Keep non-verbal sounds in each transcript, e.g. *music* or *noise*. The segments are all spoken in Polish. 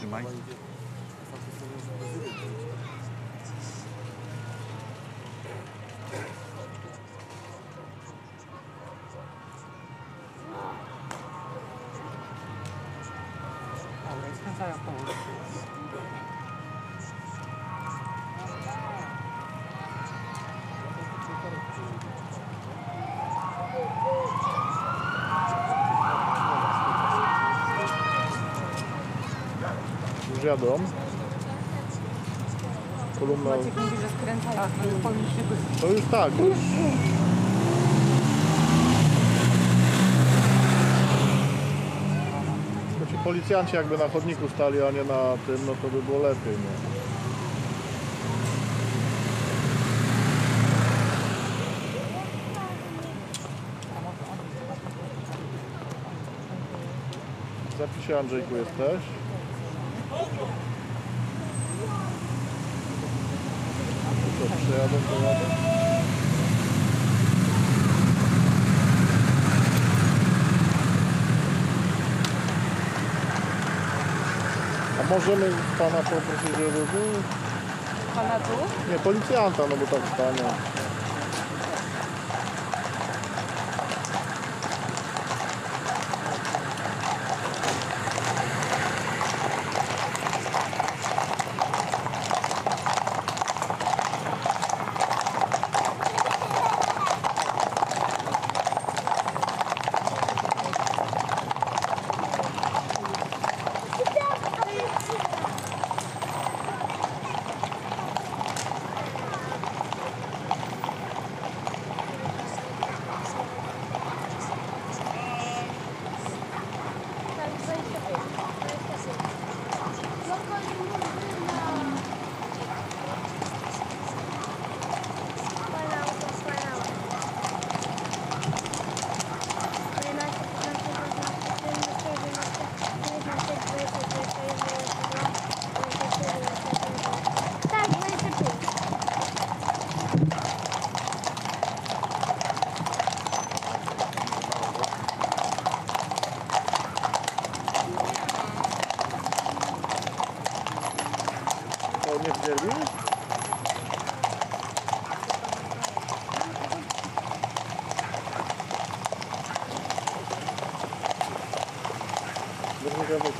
Trzymaj. Powinniście być. To już tak, już. Ci policjanci jakby na chodniku stali, a nie na tym, no to by było lepiej, nie? Zapisie Andrzejku jesteś. To przejadę, pojadę. A możemy pana poprosić, żeby był? Pana tu? Nie, policjanta, no bo tak stanie.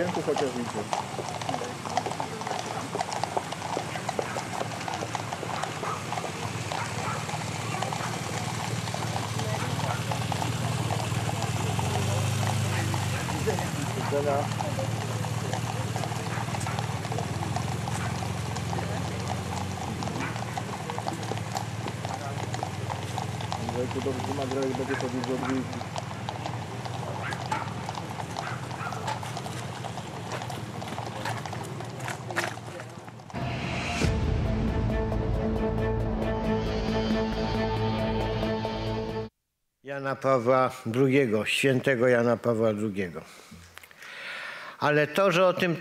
Okienku chociaż widzę. Widzenia. Andrzejku, dobrze nagrałeś, będzie to widzę Jana Pawła II, świętego Jana Pawła II. Ale to, że o tym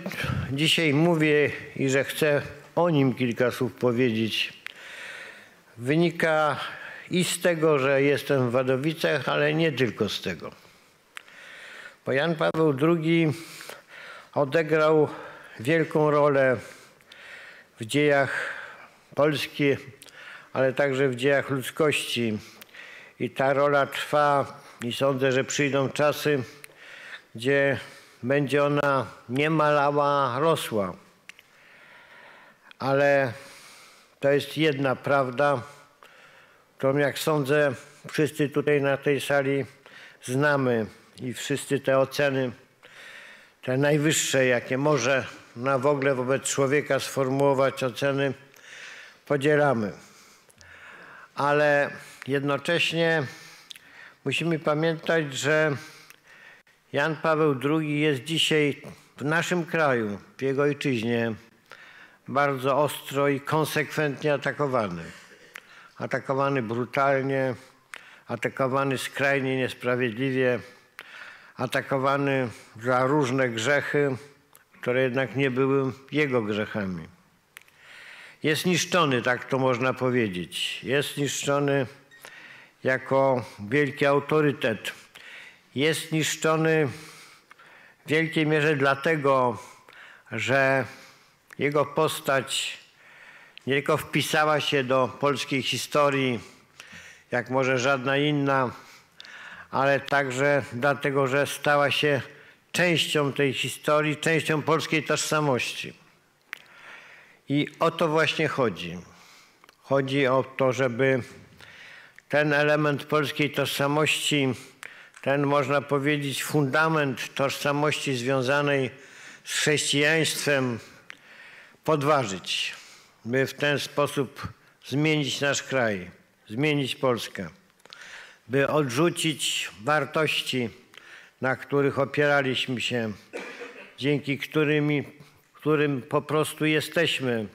dzisiaj mówię i że chcę o nim kilka słów powiedzieć, wynika i z tego, że jestem w Wadowicach, ale nie tylko z tego. Bo Jan Paweł II odegrał wielką rolę w dziejach Polski, ale także w dziejach ludzkości. I ta rola trwa i sądzę, że przyjdą czasy, gdzie będzie ona nie malała, rosła. Ale to jest jedna prawda, którą jak sądzę wszyscy tutaj na tej sali znamy i wszyscy te oceny, te najwyższe, jakie może na w ogóle wobec człowieka sformułować oceny, podzielamy. Ale jednocześnie musimy pamiętać, że Jan Paweł II jest dzisiaj w naszym kraju, w jego ojczyźnie, bardzo ostro i konsekwentnie atakowany. Atakowany brutalnie, atakowany skrajnie niesprawiedliwie, atakowany za różne grzechy, które jednak nie były jego grzechami. Jest niszczony, tak to można powiedzieć. Jest niszczony jako wielki autorytet. Jest niszczony w wielkiej mierze dlatego, że jego postać nie tylko wpisała się do polskiej historii, jak może żadna inna, ale także dlatego, że stała się częścią tej historii, częścią polskiej tożsamości. I o to właśnie chodzi. Chodzi o to, żeby ten element polskiej tożsamości, ten można powiedzieć fundament tożsamości związanej z chrześcijaństwem podważyć, by w ten sposób zmienić nasz kraj, zmienić Polskę, by odrzucić wartości, na których opieraliśmy się, dzięki którymi, którym po prostu jesteśmy,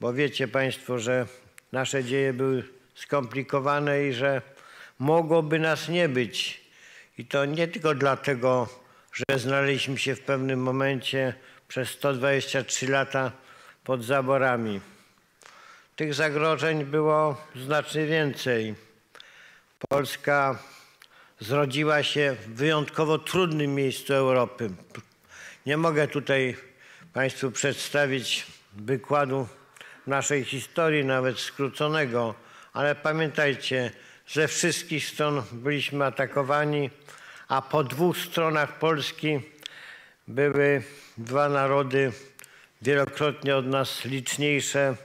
bo wiecie Państwo, że nasze dzieje były skomplikowane i że mogłoby nas nie być. I to nie tylko dlatego, że znaleźliśmy się w pewnym momencie przez 123 lata pod zaborami. Tych zagrożeń było znacznie więcej. Polska zrodziła się w wyjątkowo trudnym miejscu Europy. Nie mogę tutaj Państwu przedstawić wykładu naszej historii, nawet skróconego, ale pamiętajcie, ze wszystkich stron byliśmy atakowani, a po dwóch stronach Polski były dwa narody wielokrotnie od nas liczniejsze,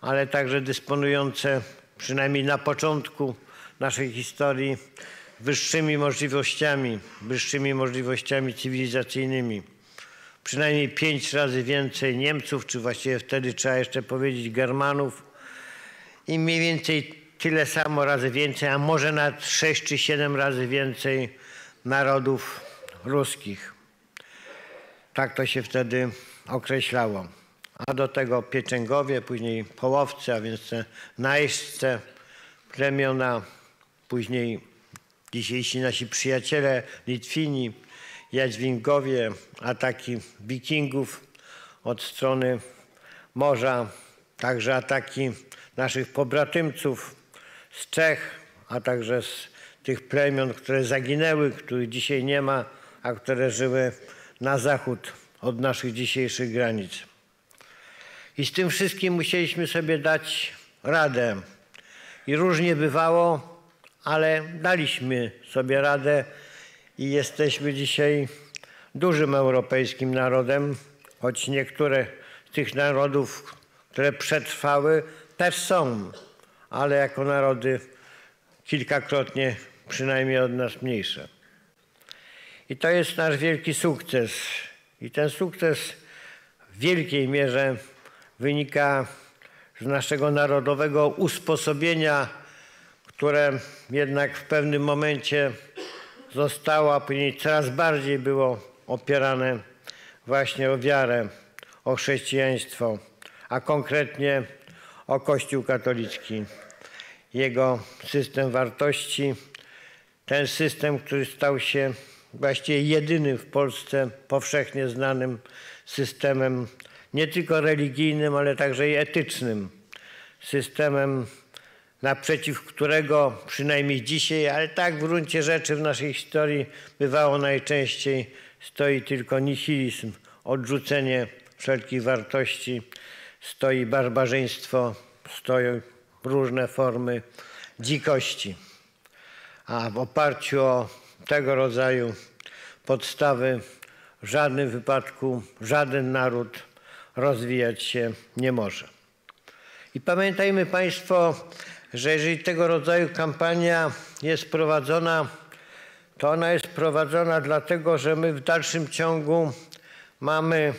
ale także dysponujące, przynajmniej na początku naszej historii, wyższymi możliwościami, wyższymi możliwościami cywilizacyjnymi. Przynajmniej pięć razy więcej Niemców, czy właściwie wtedy trzeba jeszcze powiedzieć Germanów i mniej więcej tyle samo razy więcej, a może nawet sześć czy siedem razy więcej narodów ruskich. Tak to się wtedy określało. A do tego pieczęgowie, później połowcy, a więc te najeźdźce, plemiona, później dzisiejsi nasi przyjaciele Litwini, Jadźwingowie, ataki wikingów od strony morza, także ataki naszych pobratymców z Czech, a także z tych plemion, które zaginęły, których dzisiaj nie ma, a które żyły na zachód od naszych dzisiejszych granic. I z tym wszystkim musieliśmy sobie dać radę. I różnie bywało, ale daliśmy sobie radę i jesteśmy dzisiaj dużym europejskim narodem, choć niektóre z tych narodów, które przetrwały, też są, ale jako narody kilkakrotnie przynajmniej od nas mniejsze. I to jest nasz wielki sukces. I ten sukces w wielkiej mierze wynika z naszego narodowego usposobienia, które jednak w pewnym momencie zostało, a później coraz bardziej było opierane właśnie o wiarę, o chrześcijaństwo, a konkretnie o Kościół katolicki, jego system wartości, ten system, który stał się właściwie jedynym w Polsce powszechnie znanym systemem nie tylko religijnym, ale także i etycznym. Systemem, naprzeciw którego przynajmniej dzisiaj, ale tak w gruncie rzeczy w naszej historii bywało najczęściej, stoi tylko nihilizm, odrzucenie wszelkich wartości, stoi barbarzyństwo, stoją różne formy dzikości. A w oparciu o tego rodzaju podstawy w żadnym wypadku żaden naród rozwijać się nie może. I pamiętajmy Państwo, że jeżeli tego rodzaju kampania jest prowadzona, to ona jest prowadzona dlatego, że my w dalszym ciągu mamy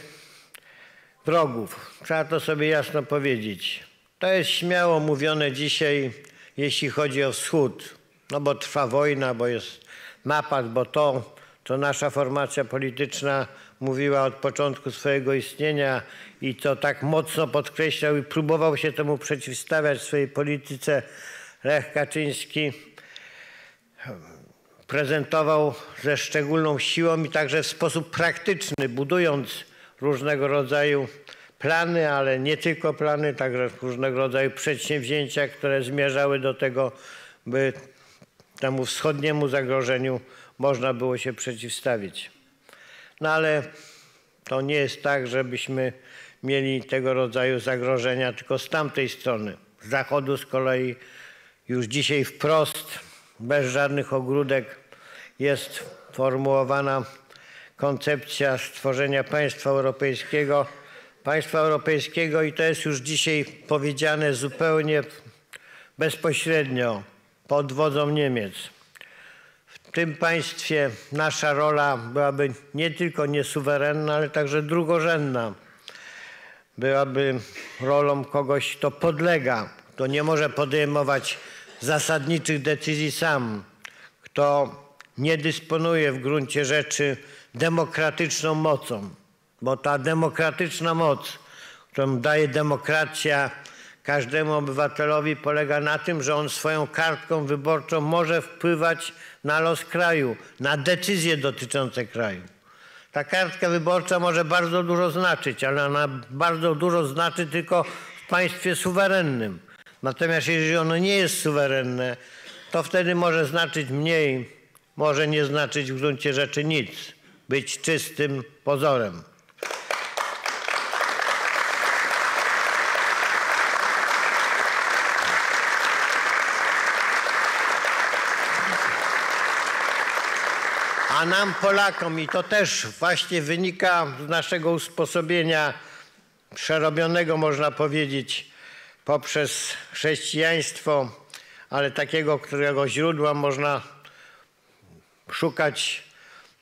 wrogów. Trzeba to sobie jasno powiedzieć. To jest śmiało mówione dzisiaj, jeśli chodzi o wschód, no bo trwa wojna, bo jest napad, bo to, to nasza formacja polityczna mówiła od początku swojego istnienia i to tak mocno podkreślał i próbował się temu przeciwstawiać w swojej polityce Lech Kaczyński prezentował ze szczególną siłą i także w sposób praktyczny, budując różnego rodzaju plany, ale nie tylko plany, także różnego rodzaju przedsięwzięcia, które zmierzały do tego, by temu wschodniemu zagrożeniu można było się przeciwstawić. No ale to nie jest tak, żebyśmy mieli tego rodzaju zagrożenia tylko z tamtej strony. Z zachodu z kolei już dzisiaj wprost, bez żadnych ogródek, jest formułowana koncepcja stworzenia państwa europejskiego. Państwa europejskiego i to jest już dzisiaj powiedziane zupełnie bezpośrednio pod wodzą Niemiec. W tym państwie nasza rola byłaby nie tylko niesuwerenna, ale także drugorzędna. Byłaby rolą kogoś, kto podlega, kto nie może podejmować zasadniczych decyzji sam, kto nie dysponuje w gruncie rzeczy demokratyczną mocą, bo ta demokratyczna moc, którą daje demokracja każdemu obywatelowi, polega na tym, że on swoją kartką wyborczą może wpływać na los kraju, na decyzje dotyczące kraju. Ta kartka wyborcza może bardzo dużo znaczyć, ale ona bardzo dużo znaczy tylko w państwie suwerennym. Natomiast jeżeli ono nie jest suwerenne, to wtedy może znaczyć mniej, może nie znaczyć w gruncie rzeczy nic, być czystym pozorem. A nam Polakom, i to też właśnie wynika z naszego usposobienia przerobionego, można powiedzieć, poprzez chrześcijaństwo, ale takiego, którego źródła można szukać,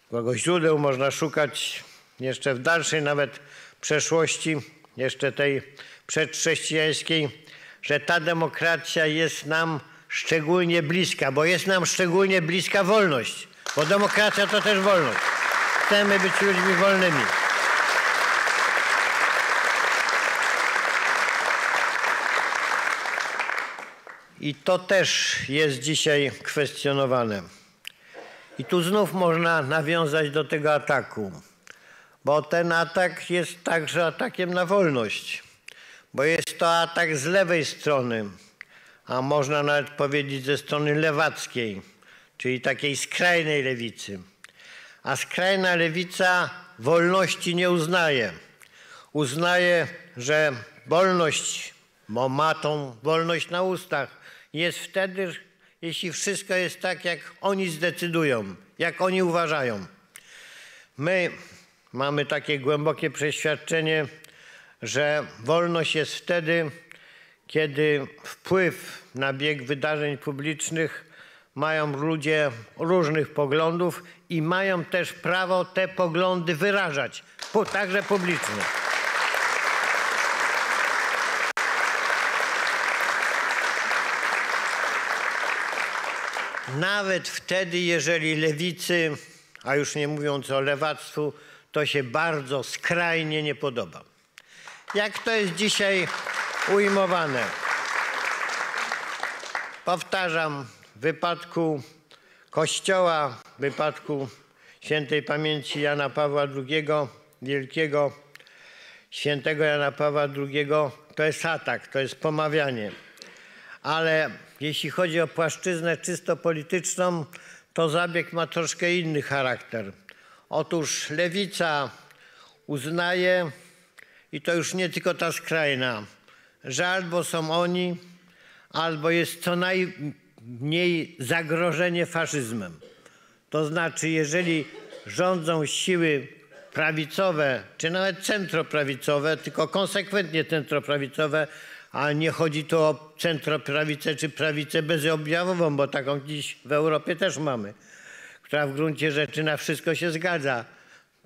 którego źródeł można szukać jeszcze w dalszej nawet przeszłości, jeszcze tej przedchrześcijańskiej, że ta demokracja jest nam szczególnie bliska, bo jest nam szczególnie bliska wolność, bo demokracja to też wolność. Chcemy być ludźmi wolnymi. I to też jest dzisiaj kwestionowane. I tu znów można nawiązać do tego ataku, bo ten atak jest także atakiem na wolność, bo jest to atak z lewej strony, a można nawet powiedzieć ze strony lewackiej, czyli takiej skrajnej lewicy. A skrajna lewica wolności nie uznaje. Uznaje, że wolność, bo ma tą wolność na ustach, jest wtedy, jeśli wszystko jest tak, jak oni zdecydują, jak oni uważają. My mamy takie głębokie przeświadczenie, że wolność jest wtedy, kiedy wpływ na bieg wydarzeń publicznych mają ludzie różnych poglądów i mają też prawo te poglądy wyrażać, także publicznie. Nawet wtedy, jeżeli lewicy, a już nie mówiąc o lewactwu, to się bardzo skrajnie nie podoba. Jak to jest dzisiaj ujmowane? Powtarzam, w wypadku Kościoła, w wypadku świętej pamięci Jana Pawła II, wielkiego świętego Jana Pawła II, to jest atak, to jest pomawianie. Ale jeśli chodzi o płaszczyznę czysto polityczną, to zabieg ma troszkę inny charakter. Otóż lewica uznaje, i to już nie tylko ta skrajna, że albo są oni, albo jest co najmniej zagrożenie faszyzmem. To znaczy, jeżeli rządzą siły prawicowe, czy nawet centroprawicowe, tylko konsekwentnie centroprawicowe, a nie chodzi tu o centroprawicę czy prawicę bezobjawową, bo taką dziś w Europie też mamy, która w gruncie rzeczy na wszystko się zgadza,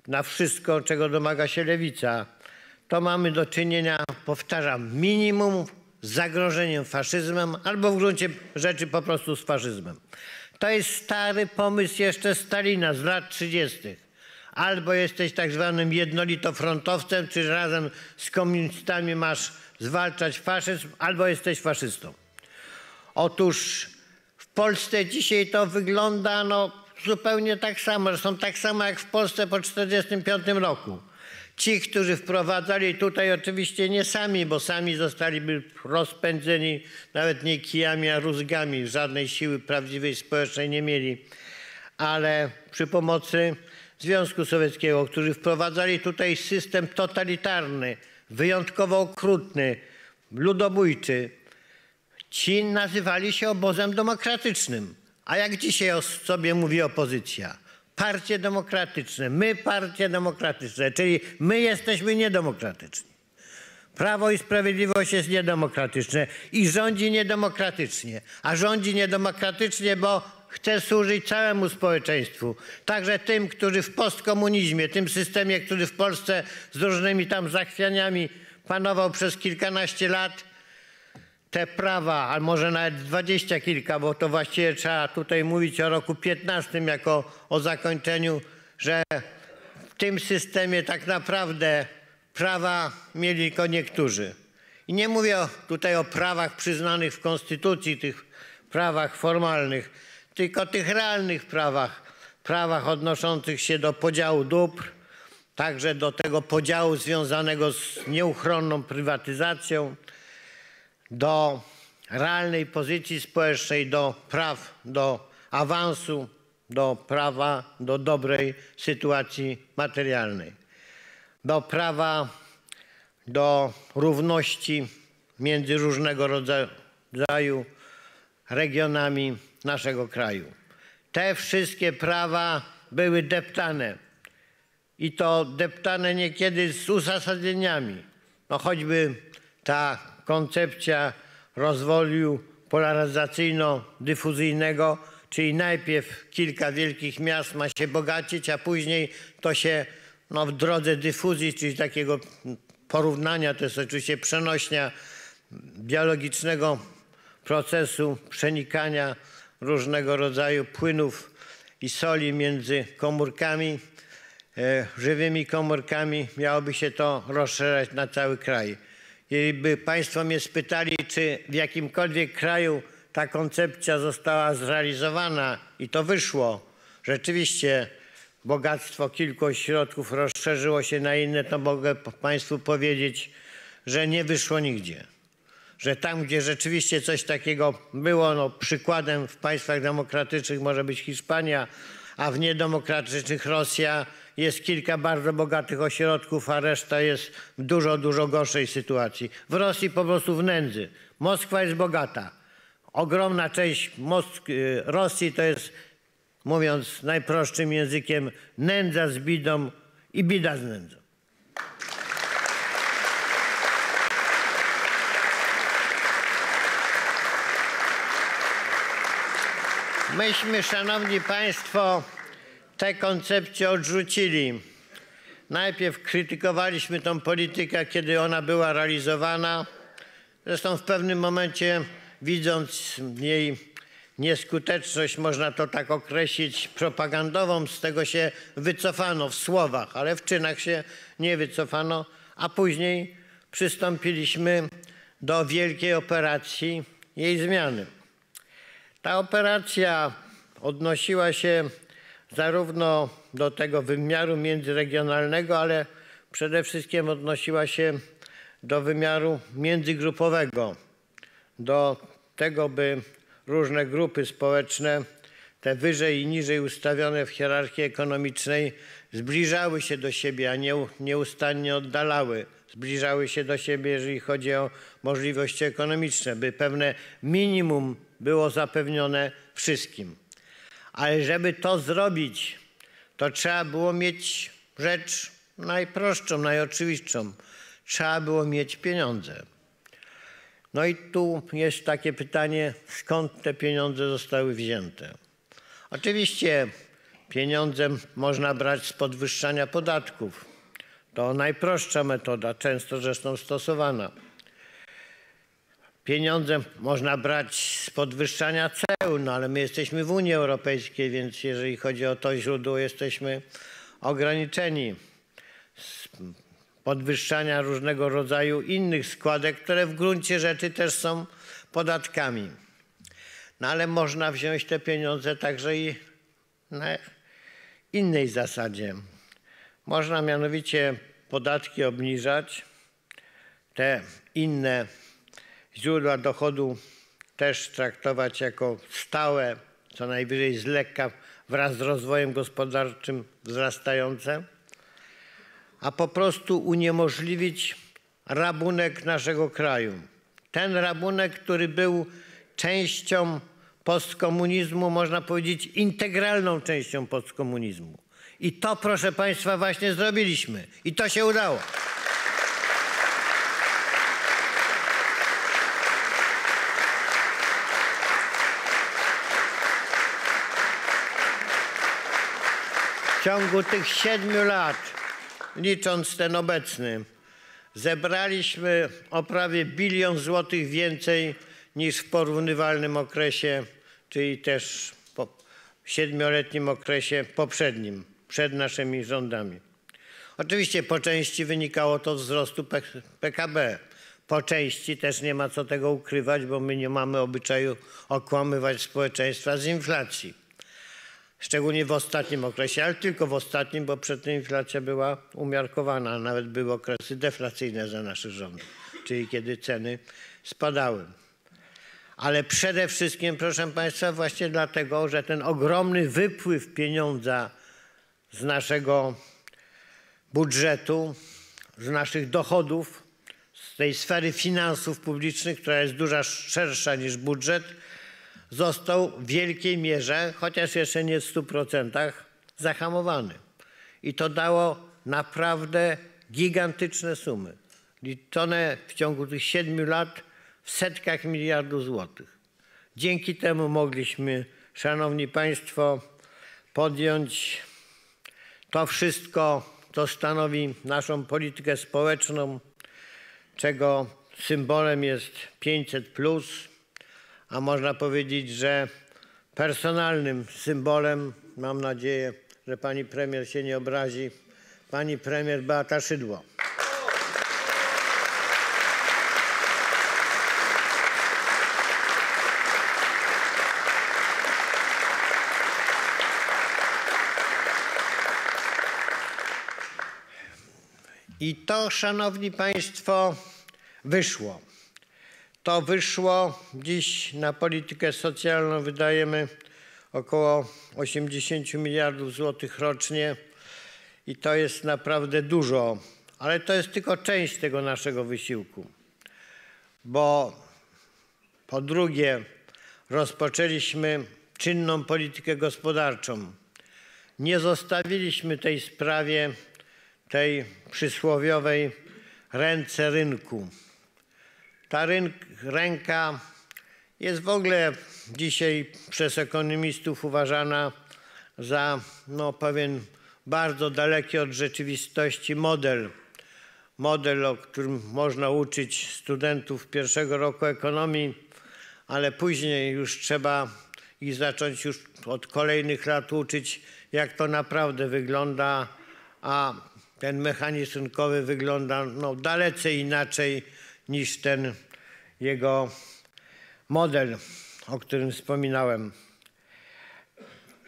na wszystko, czego domaga się lewica. To mamy do czynienia, powtarzam, minimum z zagrożeniem faszyzmem albo w gruncie rzeczy po prostu z faszyzmem. To jest stary pomysł jeszcze Stalina z lat 30. Albo jesteś tak zwanym jednolitofrontowcem, czy razem z komunistami masz zwalczać faszyzm, albo jesteś faszystą. Otóż w Polsce dzisiaj to wygląda no, zupełnie tak samo, są tak samo jak w Polsce po 1945 roku. Ci, którzy wprowadzali tutaj oczywiście nie sami, bo sami zostaliby rozpędzeni nawet nie kijami, a rózgami. Żadnej siły prawdziwej społecznej nie mieli. Ale przy pomocy Związku Sowieckiego, którzy wprowadzali tutaj system totalitarny, wyjątkowo okrutny, ludobójczy, ci nazywali się obozem demokratycznym. A jak dzisiaj o sobie mówi opozycja? Partie demokratyczne, my partie demokratyczne, czyli my jesteśmy niedemokratyczni. Prawo i Sprawiedliwość jest niedemokratyczne i rządzi niedemokratycznie. A rządzi niedemokratycznie, bo chce służyć całemu społeczeństwu. Także tym, którzy w postkomunizmie, tym systemie, który w Polsce z różnymi tam zachwianiami panował przez kilkanaście lat, te prawa, a może nawet dwadzieścia kilka, bo to właściwie trzeba tutaj mówić o roku 15 jako o zakończeniu, że w tym systemie tak naprawdę prawa mieli tylko niektórzy. I nie mówię tutaj o prawach przyznanych w Konstytucji, tych prawach formalnych, tylko tych realnych prawach, prawach odnoszących się do podziału dóbr, także do tego podziału związanego z nieuchronną prywatyzacją, do realnej pozycji społecznej, do praw, do awansu, do prawa do dobrej sytuacji materialnej, do prawa do równości między różnego rodzaju regionami naszego kraju. Te wszystkie prawa były deptane i to deptane niekiedy z uzasadnieniami. No choćby ta koncepcja rozwoju polaryzacyjno-dyfuzyjnego, czyli najpierw kilka wielkich miast ma się bogacić, a później to się no, w drodze dyfuzji, czyli takiego porównania, to jest oczywiście przenośnia biologicznego procesu przenikania różnego rodzaju płynów i soli między komórkami, e, żywymi komórkami, miałoby się to rozszerzać na cały kraj. Gdyby Państwo mnie spytali, czy w jakimkolwiek kraju ta koncepcja została zrealizowana i to wyszło, rzeczywiście bogactwo kilku ośrodków rozszerzyło się na inne, to mogę Państwu powiedzieć, że nie wyszło nigdzie. Że tam, gdzie rzeczywiście coś takiego było, no przykładem w państwach demokratycznych może być Hiszpania, a w niedemokratycznych Rosja jest kilka bardzo bogatych ośrodków, a reszta jest w dużo, dużo gorszej sytuacji. W Rosji po prostu w nędzy. Moskwa jest bogata. Ogromna część Mosk y, Rosji to jest, mówiąc najprostszym językiem, nędza z bidą i bida z nędzą. Myśmy, szanowni państwo, tę koncepcję odrzucili. Najpierw krytykowaliśmy tą politykę, kiedy ona była realizowana. Zresztą w pewnym momencie, widząc jej nieskuteczność, można to tak określić, propagandową, z tego się wycofano w słowach, ale w czynach się nie wycofano, a później przystąpiliśmy do wielkiej operacji jej zmiany. Ta operacja odnosiła się zarówno do tego wymiaru międzyregionalnego, ale przede wszystkim odnosiła się do wymiaru międzygrupowego, do tego, by różne grupy społeczne, te wyżej i niżej ustawione w hierarchii ekonomicznej, zbliżały się do siebie, a nie, nieustannie oddalały. Zbliżały się do siebie, jeżeli chodzi o możliwości ekonomiczne, by pewne minimum było zapewnione wszystkim. Ale żeby to zrobić, to trzeba było mieć rzecz najprostszą, najoczywistszą. Trzeba było mieć pieniądze. No i tu jest takie pytanie, skąd te pieniądze zostały wzięte. Oczywiście pieniądze można brać z podwyższania podatków. To najprostsza metoda, często zresztą stosowana. Pieniądze można brać z podwyższania ceł, no ale my jesteśmy w Unii Europejskiej, więc jeżeli chodzi o to źródło, jesteśmy ograniczeni. Z podwyższania różnego rodzaju innych składek, które w gruncie rzeczy też są podatkami. No ale można wziąć te pieniądze także i na innej zasadzie. Można mianowicie podatki obniżać, te inne źródła dochodu też traktować jako stałe, co najwyżej z lekka wraz z rozwojem gospodarczym wzrastające, a po prostu uniemożliwić rabunek naszego kraju. Ten rabunek, który był częścią postkomunizmu, można powiedzieć integralną częścią postkomunizmu. I to, proszę Państwa, właśnie zrobiliśmy. I to się udało. W ciągu tych siedmiu lat, licząc ten obecny, zebraliśmy o prawie bilion złotych więcej niż w porównywalnym okresie, czyli też po siedmioletnim okresie poprzednim, przed naszymi rządami. Oczywiście po części wynikało to z wzrostu PKB. Po części też nie ma co tego ukrywać, bo my nie mamy obyczaju okłamywać społeczeństwa z inflacji. Szczególnie w ostatnim okresie, ale tylko w ostatnim, bo przedtem inflacja była umiarkowana, nawet były okresy deflacyjne za naszych rządów, czyli kiedy ceny spadały. Ale przede wszystkim, proszę Państwa, właśnie dlatego, że ten ogromny wypływ pieniądza z naszego budżetu, z naszych dochodów, z tej sfery finansów publicznych, która jest dużo szersza niż budżet, został w wielkiej mierze, chociaż jeszcze nie w 100%, zahamowany. I to dało naprawdę gigantyczne sumy, liczone w ciągu tych siedmiu lat w setkach miliardów złotych. Dzięki temu mogliśmy, Szanowni Państwo, podjąć to wszystko, co stanowi naszą politykę społeczną, czego symbolem jest 500, a można powiedzieć, że personalnym symbolem, mam nadzieję, że pani premier się nie obrazi, pani premier Beata Szydło. I to, szanowni państwo, wyszło. To wyszło. Dziś na politykę socjalną wydajemy około 80 miliardów złotych rocznie i to jest naprawdę dużo, ale to jest tylko część tego naszego wysiłku. Bo po drugie, rozpoczęliśmy czynną politykę gospodarczą. Nie zostawiliśmy tej sprawie, tej przysłowiowej ręce rynku. Ta ręka jest w ogóle dzisiaj przez ekonomistów uważana za no, pewien bardzo daleki od rzeczywistości model. Model, o którym można uczyć studentów pierwszego roku ekonomii, ale później już trzeba ich zacząć już od kolejnych lat uczyć, jak to naprawdę wygląda, a ten mechanizm rynkowy wygląda no, dalece inaczej niż ten jego model, o którym wspominałem.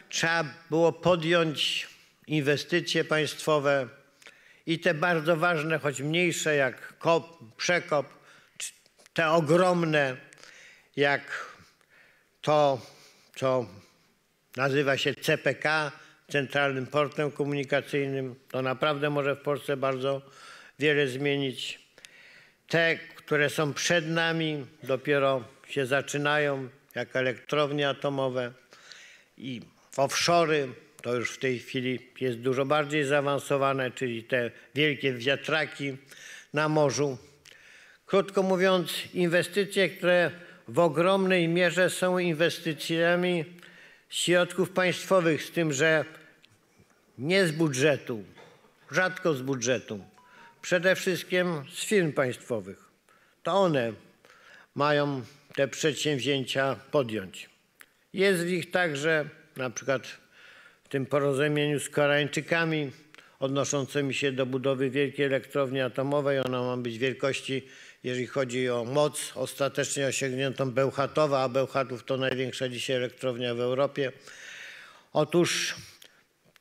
Trzeba było podjąć inwestycje państwowe i te bardzo ważne, choć mniejsze jak kop, przekop, te ogromne jak to, co nazywa się CPK, Centralnym Portem Komunikacyjnym. To naprawdę może w Polsce bardzo wiele zmienić. Te, które są przed nami, dopiero się zaczynają, jak elektrownie atomowe i offshory, to już w tej chwili jest dużo bardziej zaawansowane, czyli te wielkie wiatraki na morzu. Krótko mówiąc, inwestycje, które w ogromnej mierze są inwestycjami środków państwowych, z tym, że nie z budżetu, rzadko z budżetu, przede wszystkim z firm państwowych. To one mają te przedsięwzięcia podjąć. Jest w nich także na przykład w tym porozumieniu z Koreańczykami odnoszącymi się do budowy wielkiej elektrowni atomowej. Ona ma być wielkości, jeżeli chodzi o moc, ostatecznie osiągniętą Bełchatowa, a Bełchatów to największa dzisiaj elektrownia w Europie. Otóż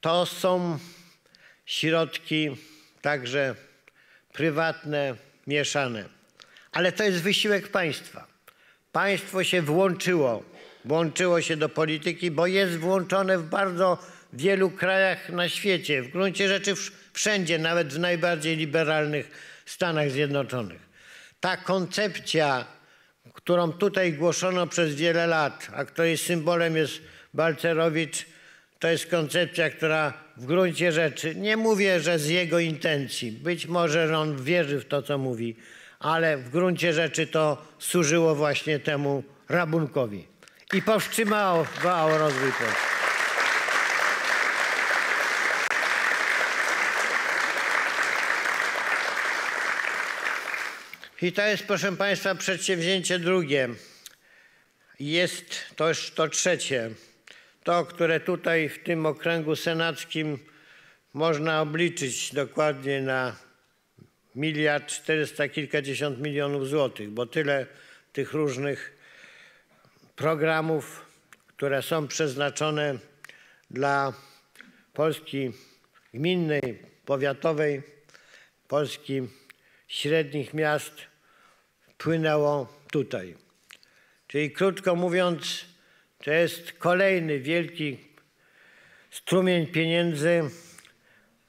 to są środki także prywatne, mieszane. Ale to jest wysiłek państwa. Państwo się włączyło włączyło się do polityki, bo jest włączone w bardzo wielu krajach na świecie, w gruncie rzeczy wsz- wszędzie, nawet w najbardziej liberalnych Stanach Zjednoczonych. Ta koncepcja, którą tutaj głoszono przez wiele lat, a której symbolem jest Balcerowicz, to jest koncepcja, która w gruncie rzeczy, nie mówię, że z jego intencji, być może że on wierzy w to, co mówi, ale w gruncie rzeczy to służyło właśnie temu rabunkowi i powstrzymało rozwój Polski. I to jest, proszę Państwa, przedsięwzięcie drugie. Jest też to trzecie, to, które tutaj w tym okręgu senackim można obliczyć dokładnie na miliard czterysta kilkadziesiąt milionów złotych, bo tyle tych różnych programów, które są przeznaczone dla Polski gminnej, powiatowej, Polski średnich miast płynęło tutaj. Czyli krótko mówiąc, to jest kolejny wielki strumień pieniędzy,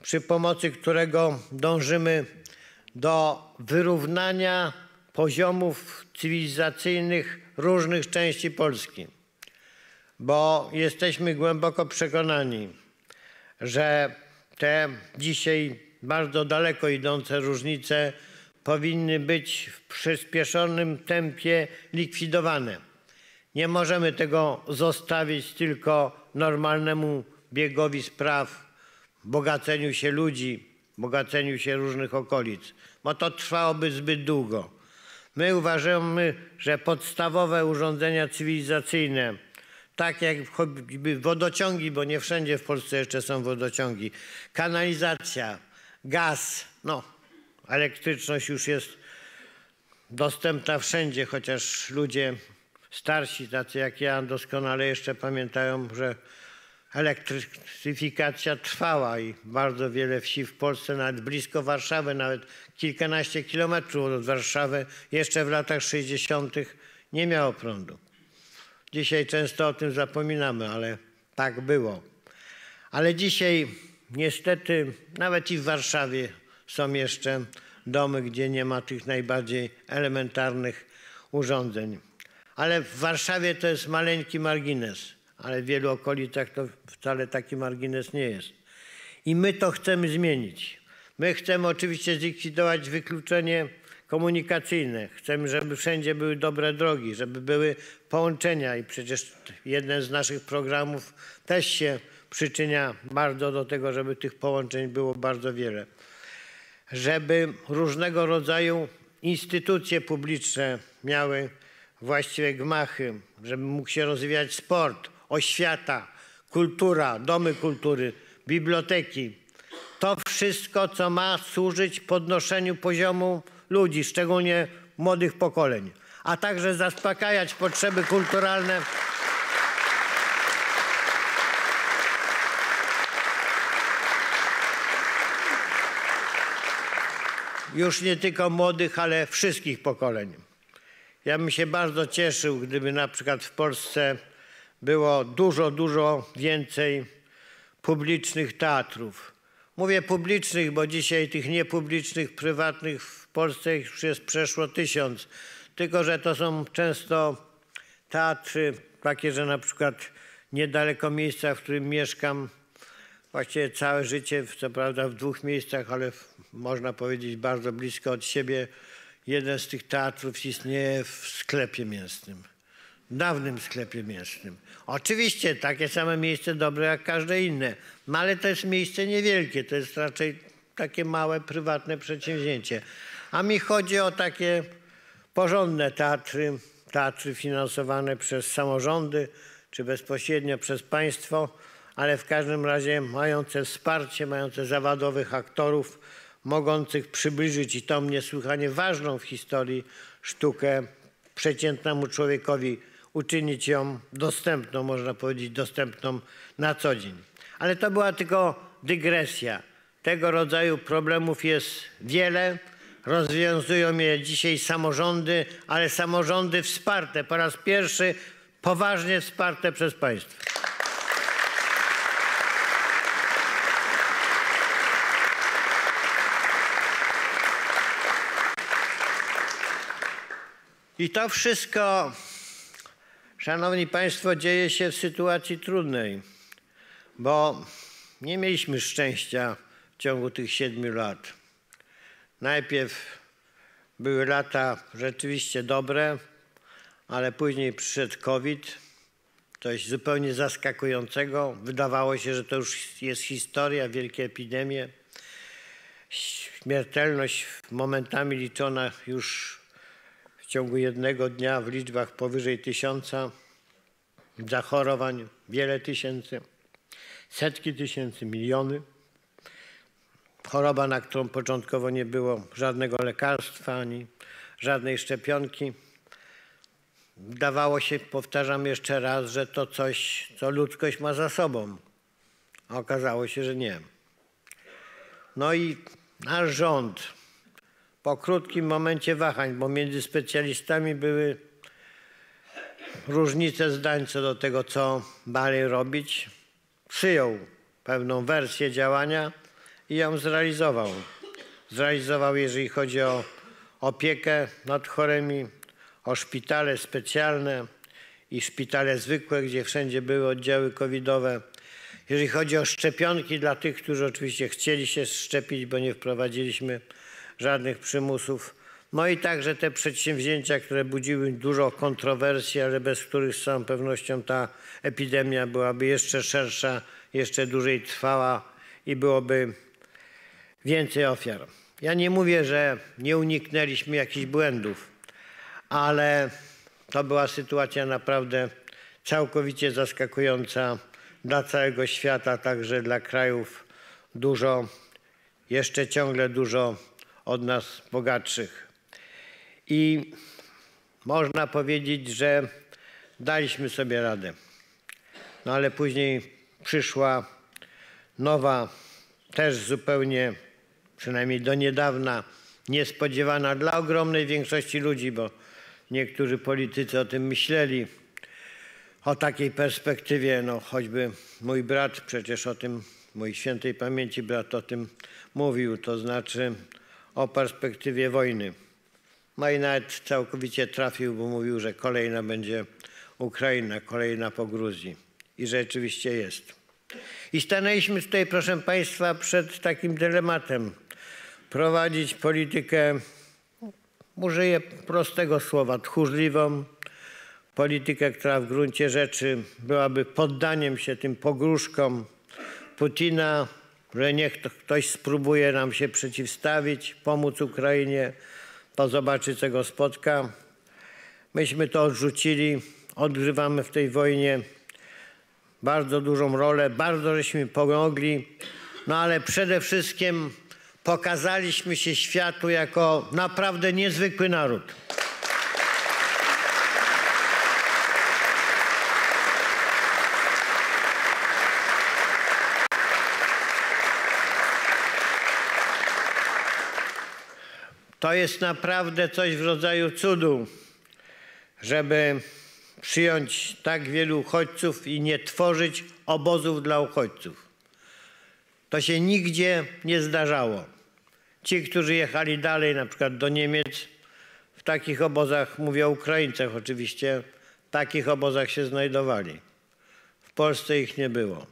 przy pomocy którego dążymy do wyrównania poziomów cywilizacyjnych różnych części Polski. Bo jesteśmy głęboko przekonani, że te dzisiaj bardzo daleko idące różnice powinny być w przyspieszonym tempie likwidowane. Nie możemy tego zostawić tylko normalnemu biegowi spraw, bogaceniu się ludzi, bogaceniu się różnych okolic, bo to trwałoby zbyt długo. My uważamy, że podstawowe urządzenia cywilizacyjne, tak jak choćby wodociągi, bo nie wszędzie w Polsce jeszcze są wodociągi, kanalizacja, gaz, no elektryczność już jest dostępna wszędzie, chociaż ludzie starsi, tacy jak ja, doskonale jeszcze pamiętają, że elektryfikacja trwała i bardzo wiele wsi w Polsce, nawet blisko Warszawy, nawet kilkanaście kilometrów od Warszawy, jeszcze w latach 60. nie miało prądu. Dzisiaj często o tym zapominamy, ale tak było. Ale dzisiaj niestety nawet i w Warszawie są jeszcze domy, gdzie nie ma tych najbardziej elementarnych urządzeń. Ale w Warszawie to jest maleńki margines, ale w wielu okolicach to wcale taki margines nie jest. I my to chcemy zmienić. My chcemy oczywiście zlikwidować wykluczenie komunikacyjne. Chcemy, żeby wszędzie były dobre drogi, żeby były połączenia i przecież jeden z naszych programów też się przyczynia bardzo do tego, żeby tych połączeń było bardzo wiele. Żeby różnego rodzaju instytucje publiczne miały właściwe gmachy, żeby mógł się rozwijać sport, oświata, kultura, domy kultury, biblioteki. To wszystko, co ma służyć podnoszeniu poziomu ludzi, szczególnie młodych pokoleń, a także zaspokajać potrzeby kulturalne. Już nie tylko młodych, ale wszystkich pokoleń. Ja bym się bardzo cieszył, gdyby na przykład w Polsce było dużo, dużo więcej publicznych teatrów. Mówię publicznych, bo dzisiaj tych niepublicznych, prywatnych w Polsce już jest przeszło tysiąc. Tylko, że to są często teatry takie, że na przykład niedaleko miejsca, w którym mieszkam, właściwie całe życie, co prawda w dwóch miejscach, ale można powiedzieć bardzo blisko od siebie, jeden z tych teatrów istnieje w sklepie mięsnym dawnym sklepie mięsnym. Oczywiście takie same miejsce dobre jak każde inne, no ale to jest miejsce niewielkie, to jest raczej takie małe, prywatne przedsięwzięcie. A mi chodzi o takie porządne teatry, teatry finansowane przez samorządy czy bezpośrednio przez państwo, ale w każdym razie mające wsparcie, mające zawodowych aktorów, mogących przybliżyć i tą niesłychanie ważną w historii sztukę przeciętnemu człowiekowi uczynić ją dostępną, można powiedzieć, dostępną na co dzień. Ale to była tylko dygresja. Tego rodzaju problemów jest wiele. Rozwiązują je dzisiaj samorządy, ale samorządy wsparte po raz pierwszy poważnie wsparte przez państwo. I to wszystko, Szanowni Państwo, dzieje się w sytuacji trudnej, bo nie mieliśmy szczęścia w ciągu tych siedmiu lat. Najpierw były lata rzeczywiście dobre, ale później przyszedł COVID, coś zupełnie zaskakującego. Wydawało się, że to już jest historia, wielkie epidemie. Śmiertelność momentami liczona już ciągu jednego dnia w liczbach powyżej tysiąca zachorowań, wiele tysięcy, setki tysięcy, miliony. Choroba, na którą początkowo nie było żadnego lekarstwa ani żadnej szczepionki. Wydawało się, powtarzam jeszcze raz, że to coś, co ludzkość ma za sobą. A okazało się, że nie. No i nasz rząd po krótkim momencie wahań, bo między specjalistami były różnice zdań co do tego, co dalej robić, przyjął pewną wersję działania i ją zrealizował. Zrealizował, jeżeli chodzi o opiekę nad chorymi, o szpitale specjalne i szpitale zwykłe, gdzie wszędzie były oddziały covidowe. Jeżeli chodzi o szczepionki dla tych, którzy oczywiście chcieli się szczepić, bo nie wprowadziliśmy żadnych przymusów. No i także te przedsięwzięcia, które budziły dużo kontrowersji, ale bez których z całą pewnością ta epidemia byłaby jeszcze szersza, jeszcze dłużej trwała i byłoby więcej ofiar. Ja nie mówię, że nie uniknęliśmy jakichś błędów, ale to była sytuacja naprawdę całkowicie zaskakująca dla całego świata, także dla krajów dużo, jeszcze ciągle dużo od nas bogatszych. I można powiedzieć, że daliśmy sobie radę. No ale później przyszła nowa, też zupełnie, przynajmniej do niedawna, niespodziewana dla ogromnej większości ludzi, bo niektórzy politycy o tym myśleli, o takiej perspektywie, no choćby mój brat przecież o tym, mój świętej pamięci brat o tym mówił, to znaczy o perspektywie wojny. No i nawet całkowicie trafił, bo mówił, że kolejna będzie Ukraina, kolejna po Gruzji. I rzeczywiście jest. I stanęliśmy tutaj, proszę Państwa, przed takim dylematem. Prowadzić politykę, użyję prostego słowa, tchórzliwą, politykę, która w gruncie rzeczy byłaby poddaniem się tym pogróżkom Putina, że niech to ktoś spróbuje nam się przeciwstawić, pomóc Ukrainie, to zobaczy, co go spotka. Myśmy to odrzucili, odgrywamy w tej wojnie bardzo dużą rolę, bardzo żeśmy pomogli, no ale przede wszystkim pokazaliśmy się światu jako naprawdę niezwykły naród. To jest naprawdę coś w rodzaju cudu, żeby przyjąć tak wielu uchodźców i nie tworzyć obozów dla uchodźców. To się nigdzie nie zdarzało. Ci, którzy jechali dalej, na przykład do Niemiec, w takich obozach, mówię o Ukraińcach oczywiście, w takich obozach się znajdowali. W Polsce ich nie było.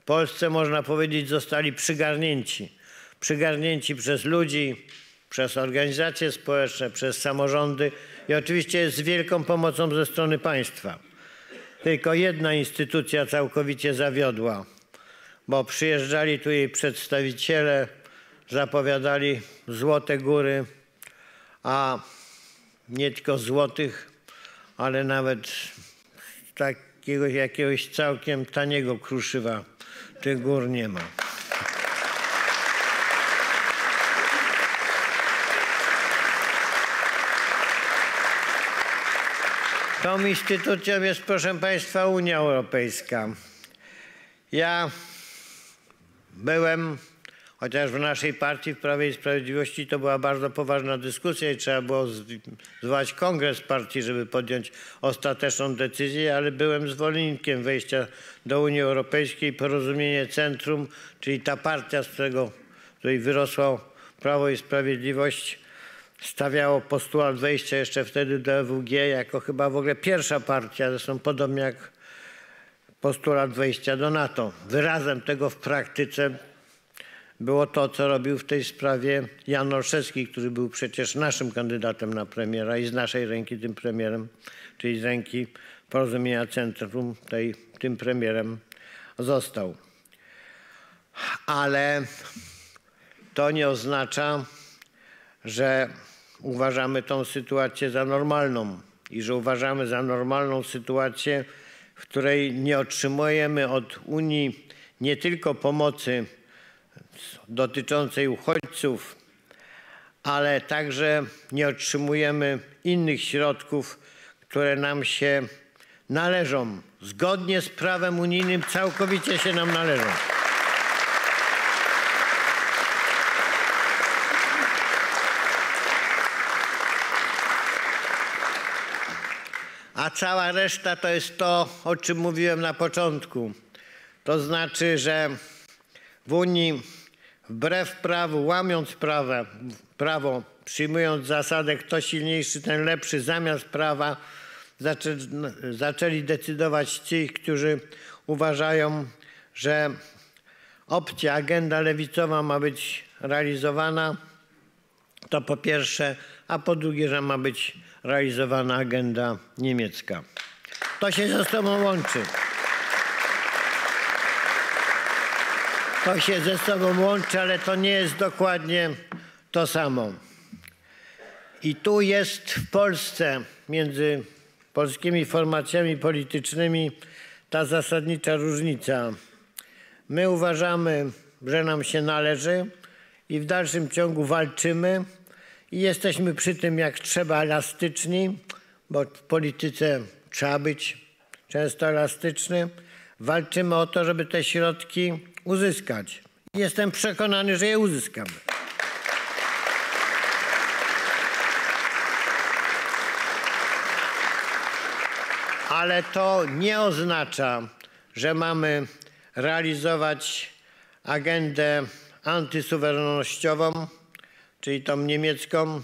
W Polsce, można powiedzieć, zostali przygarnięci. Przygarnięci przez ludzi, przez organizacje społeczne, przez samorządy i oczywiście z wielką pomocą ze strony państwa. Tylko jedna instytucja całkowicie zawiodła, bo przyjeżdżali tu jej przedstawiciele, zapowiadali złote góry, a nie tylko złotych, ale nawet takiego jakiegoś całkiem taniego kruszywa tych gór nie ma. Tą instytucją jest, proszę Państwa, Unia Europejska. Ja byłem Chociaż w naszej partii, w Prawie i Sprawiedliwości, to była bardzo poważna dyskusja i trzeba było zwołać kongres partii, żeby podjąć ostateczną decyzję, ale byłem zwolennikiem wejścia do Unii Europejskiej. Porozumienie Centrum, czyli ta partia, z którego której wyrosło Prawo i Sprawiedliwość, stawiało postulat wejścia jeszcze wtedy do EWG jako chyba w ogóle pierwsza partia, zresztą podobnie jak postulat wejścia do NATO. Wyrazem tego w praktyce było to, co robił w tej sprawie Jan Olszewski, który był przecież naszym kandydatem na premiera i z naszej ręki tym premierem, czyli z ręki Porozumienia Centrum tej, tym premierem został. Ale to nie oznacza, że uważamy tą sytuację za normalną i że uważamy za normalną sytuację, w której nie otrzymujemy od Unii nie tylko pomocy dotyczącej uchodźców, ale także nie otrzymujemy innych środków, które nam się należą. Zgodnie z prawem unijnym całkowicie się nam należą. A cała reszta to jest to, o czym mówiłem na początku. To znaczy, że w Unii wbrew prawu, łamiąc prawo, prawo przyjmując zasadę kto silniejszy, ten lepszy, zamiast prawa zaczę, zaczęli decydować ci, którzy uważają, że opcja, agenda lewicowa ma być realizowana, to po pierwsze, a po drugie, że ma być realizowana agenda niemiecka. To się ze sobą łączy. To się ze sobą łączy, ale to nie jest dokładnie to samo. I tu jest w Polsce między polskimi formacjami politycznymi ta zasadnicza różnica. My uważamy, że nam się należy i w dalszym ciągu walczymy i jesteśmy przy tym jak trzeba elastyczni, bo w polityce trzeba być często elastyczny. Walczymy o to, żeby te środki uzyskać. Jestem przekonany, że je uzyskamy. Ale to nie oznacza, że mamy realizować agendę antysuwerennościową, czyli tą niemiecką,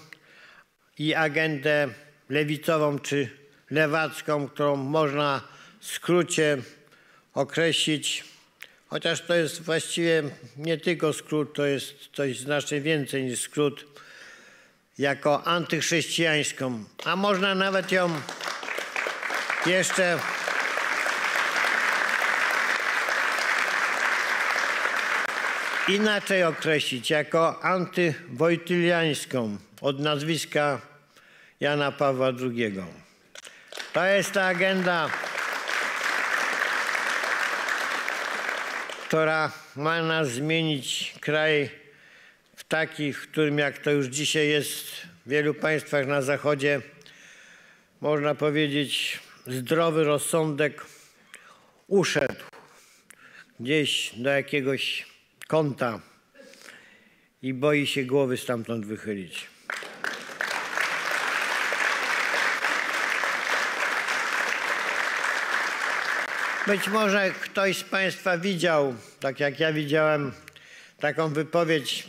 i agendę lewicową czy lewacką, którą można w skrócie określić, chociaż to jest właściwie nie tylko skrót, to jest coś znacznie więcej niż skrót, jako antychrześcijańską, a można nawet ją jeszcze inaczej określić, jako antywojtyliańską od nazwiska Jana Pawła II. To jest ta agenda, która ma nas zmienić kraj w taki, w którym jak to już dzisiaj jest w wielu państwach na zachodzie, można powiedzieć, zdrowy rozsądek uszedł gdzieś do jakiegoś kąta i boi się głowy stamtąd wychylić. Być może ktoś z Państwa widział, tak jak ja widziałem, taką wypowiedź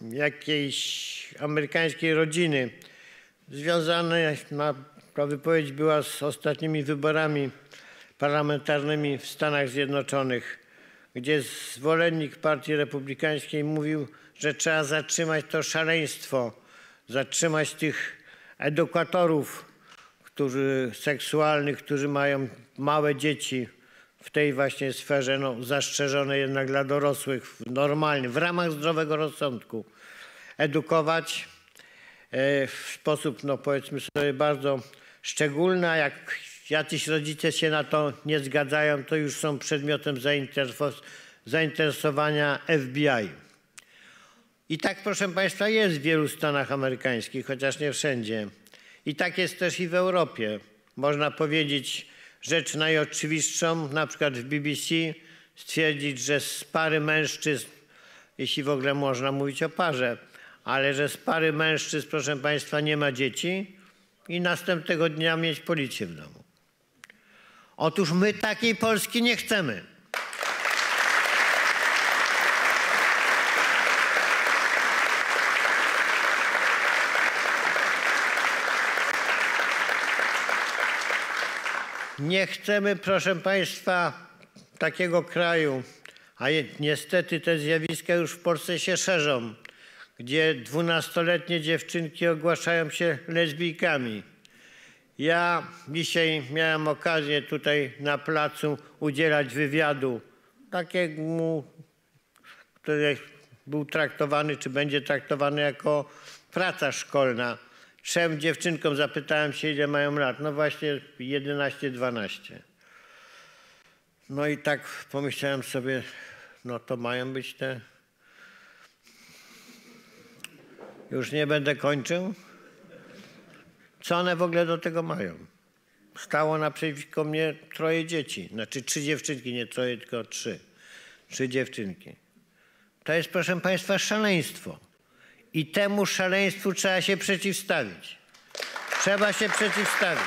jakiejś amerykańskiej rodziny związana, ta wypowiedź była z ostatnimi wyborami parlamentarnymi w Stanach Zjednoczonych, gdzie zwolennik Partii Republikańskiej mówił, że trzeba zatrzymać to szaleństwo, zatrzymać tych edukatorów którzy, seksualnych, którzy mają małe dzieci w tej właśnie sferze, no, zastrzeżone jednak dla dorosłych, normalnie, w ramach zdrowego rozsądku, edukować e, w sposób, no powiedzmy sobie, bardzo szczególny, jak jacyś rodzice się na to nie zgadzają, to już są przedmiotem zainteresowania FBI. I tak, proszę Państwa, jest w wielu Stanach amerykańskich, chociaż nie wszędzie. I tak jest też i w Europie. Można powiedzieć rzecz najoczywistszą, na przykład w BBC, stwierdzić, że z pary mężczyzn jeśli w ogóle można mówić o parze, ale że z pary mężczyzn, proszę Państwa, nie ma dzieci i następnego dnia mieć policję w domu. Otóż my takiej Polski nie chcemy. Nie chcemy, proszę Państwa, takiego kraju, a niestety te zjawiska już w Polsce się szerzą, gdzie dwunastoletnie dziewczynki ogłaszają się lesbijkami. Ja dzisiaj miałem okazję tutaj na placu udzielać wywiadu takiemu, który był traktowany, czy będzie traktowany jako praca szkolna. Trzem dziewczynkom zapytałem się, ile mają lat. No właśnie 11-12. No i tak pomyślałem sobie, no to mają być te. Już nie będę kończył. Co one w ogóle do tego mają? Stało naprzeciwko mnie troje dzieci. Znaczy trzy dziewczynki, nie troje, tylko trzy. Trzy dziewczynki. To jest, proszę Państwa, szaleństwo. I temu szaleństwu trzeba się przeciwstawić. Trzeba się przeciwstawić.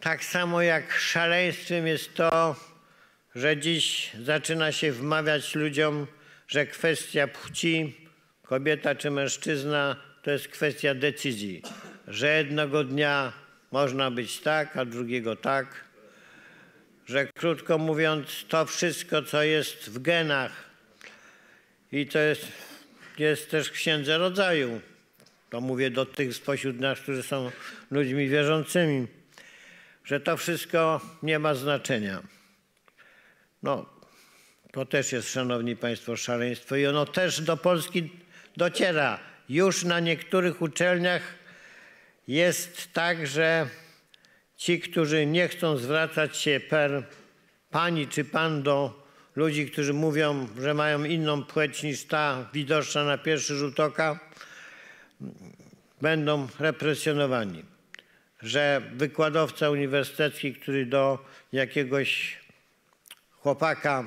Tak samo jak szaleństwem jest to, że dziś zaczyna się wmawiać ludziom, że kwestia płci, kobieta czy mężczyzna, to jest kwestia decyzji. Że jednego dnia można być tak, a drugiego tak. Że krótko mówiąc, to wszystko, co jest w genach i to jest, jest też księdze rodzaju. To mówię do tych spośród nas, którzy są ludźmi wierzącymi, że to wszystko nie ma znaczenia. No, to też jest, szanowni państwo, szaleństwo i ono też do Polski dociera. Już na niektórych uczelniach jest tak, że ci, którzy nie chcą zwracać się per pani czy pan do ludzi, którzy mówią, że mają inną płeć niż ta widoczna na pierwszy rzut oka, będą represjonowani. Że wykładowca uniwersytecki, który do jakiegoś chłopaka,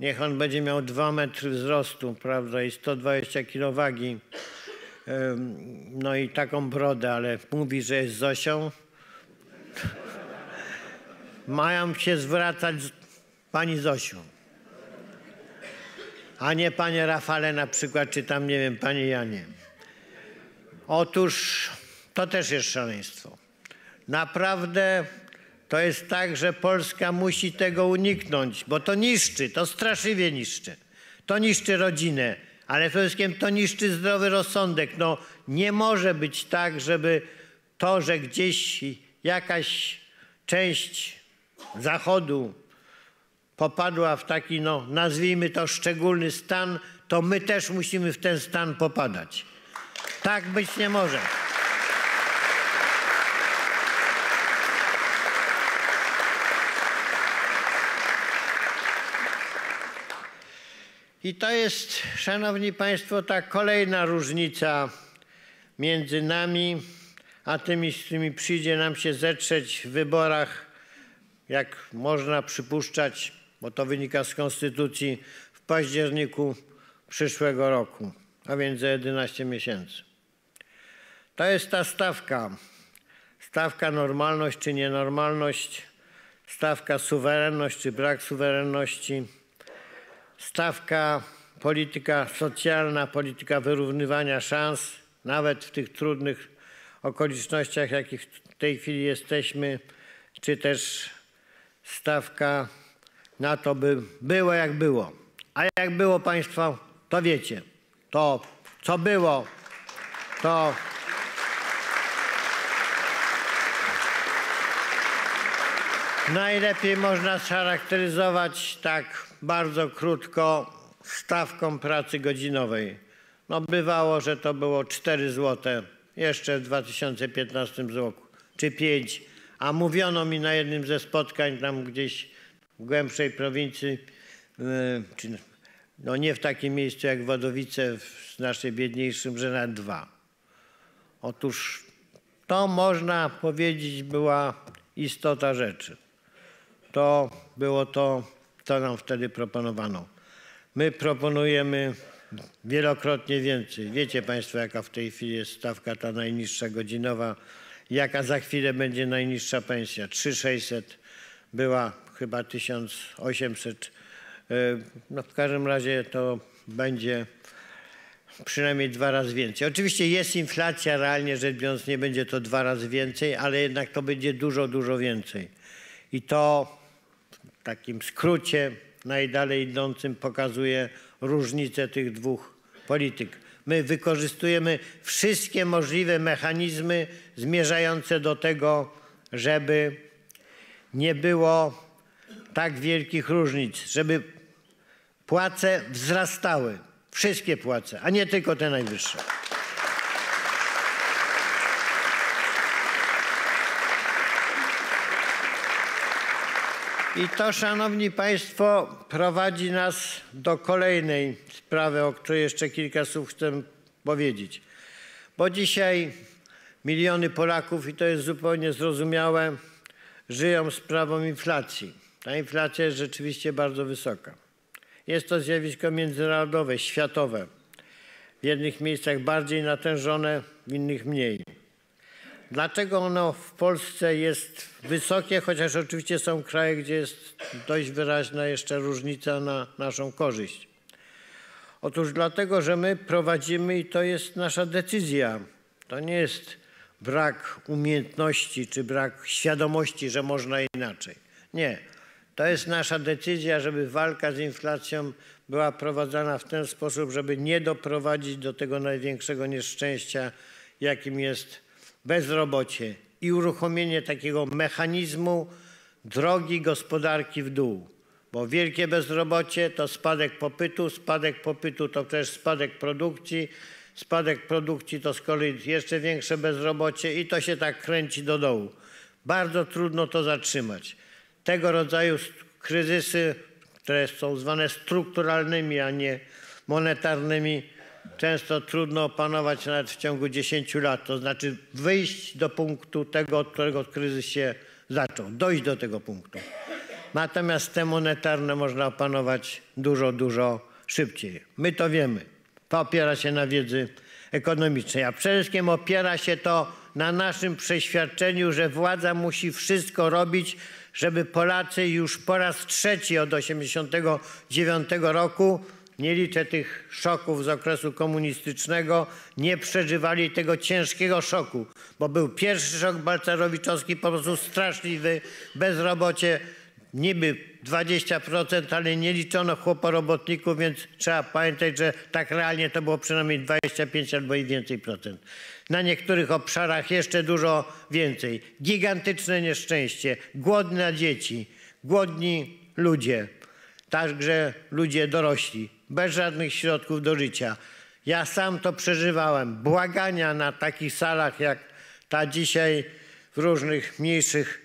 niech on będzie miał 2 metry wzrostu, prawda, i 120 kg wagi, no i taką brodę, ale mówi, że jest Zosią, *laughs* mają się zwracać pani Zosiu, a nie panie Rafale na przykład, czy tam, nie wiem, panie Janie. Otóż to też jest szaleństwo. Naprawdę to jest tak, że Polska musi tego uniknąć, bo to niszczy, to straszliwie niszczy. To niszczy rodzinę, ale przede wszystkim to niszczy zdrowy rozsądek. No, nie może być tak, żeby to, że gdzieś jakaś część Zachodu popadła w taki, no, nazwijmy to szczególny stan, to my też musimy w ten stan popadać. Tak być nie może. I to jest, szanowni państwo, ta kolejna różnica między nami a tymi, z którymi przyjdzie nam się zetrzeć w wyborach, jak można przypuszczać, bo to wynika z konstytucji, w październiku przyszłego roku, a więc za 11 miesięcy. To jest ta stawka. Stawka normalność czy nienormalność, stawka suwerenność czy brak suwerenności, stawka polityka socjalna, polityka wyrównywania szans, nawet w tych trudnych okolicznościach, jakich w tej chwili jesteśmy, czy też stawka na to, by było jak było. A jak było Państwo, to wiecie. To, co było, to najlepiej można scharakteryzować tak bardzo krótko stawką pracy godzinowej. No bywało, że to było 4 zł jeszcze w 2015 roku, czy 5, a mówiono mi na jednym ze spotkań tam gdzieś w głębszej prowincji, yy, czy, no nie w takim miejscu jak Wadowice, w naszej biedniejszym, że na dwa. Otóż To można powiedzieć była istota rzeczy. To było to, co nam wtedy proponowano. My proponujemy wielokrotnie więcej. Wiecie Państwo, jaka w tej chwili jest stawka ta najniższa godzinowa, jaka za chwilę będzie najniższa pensja. 3600 była chyba 1800. E, No w każdym razie to będzie przynajmniej dwa razy więcej. Oczywiście jest inflacja, realnie rzecz biorąc nie będzie to dwa razy więcej, ale jednak to będzie dużo, dużo więcej. I to takim skrócie najdalej idącym pokazuje różnicę tych dwóch polityk. My wykorzystujemy wszystkie możliwe mechanizmy zmierzające do tego, żeby nie było tak wielkich różnic, żeby płace wzrastały. Wszystkie płace, a nie tylko te najwyższe. I to, szanowni państwo, prowadzi nas do kolejnej sprawy, o której jeszcze kilka słów chcę powiedzieć. Bo dzisiaj miliony Polaków, i to jest zupełnie zrozumiałe, żyją sprawą inflacji. Ta inflacja jest rzeczywiście bardzo wysoka. Jest to zjawisko międzynarodowe, światowe. W jednych miejscach bardziej natężone, w innych mniej. Dlaczego ono w Polsce jest wysokie, chociaż oczywiście są kraje, gdzie jest dość wyraźna jeszcze różnica na naszą korzyść? Otóż dlatego, że my prowadzimy i to jest nasza decyzja. To nie jest brak umiejętności czy brak świadomości, że można inaczej. Nie. To jest nasza decyzja, żeby walka z inflacją była prowadzona w ten sposób, żeby nie doprowadzić do tego największego nieszczęścia, jakim jest bezrobocie i uruchomienie takiego mechanizmu drogi gospodarki w dół. Bo wielkie bezrobocie to spadek popytu, spadek popytu to też spadek produkcji, spadek produkcji to z kolei jeszcze większe bezrobocie i to się tak kręci do dołu. Bardzo trudno to zatrzymać. Tego rodzaju kryzysy, które są zwane strukturalnymi, a nie monetarnymi, często trudno opanować nawet w ciągu 10 lat. To znaczy wyjść do punktu tego, od którego kryzys się zaczął, dojść do tego punktu. Natomiast te monetarne można opanować dużo, dużo szybciej. My to wiemy. To opiera się na wiedzy ekonomicznej, a przede wszystkim opiera się to na naszym przeświadczeniu, że władza musi wszystko robić, żeby Polacy już po raz trzeci od 1989 roku nie liczę tych szoków z okresu komunistycznego, nie przeżywali tego ciężkiego szoku, bo był pierwszy szok balcerowiczowski, po prostu straszliwy, bezrobocie niby 20%, ale nie liczono chłoporobotników, więc trzeba pamiętać, że tak realnie to było przynajmniej 25 albo i więcej procent. Na niektórych obszarach jeszcze dużo więcej. Gigantyczne nieszczęście, głodne dzieci, głodni ludzie, także ludzie dorośli, bez żadnych środków do życia. Ja sam to przeżywałem. Błagania na takich salach jak ta dzisiaj w różnych mniejszych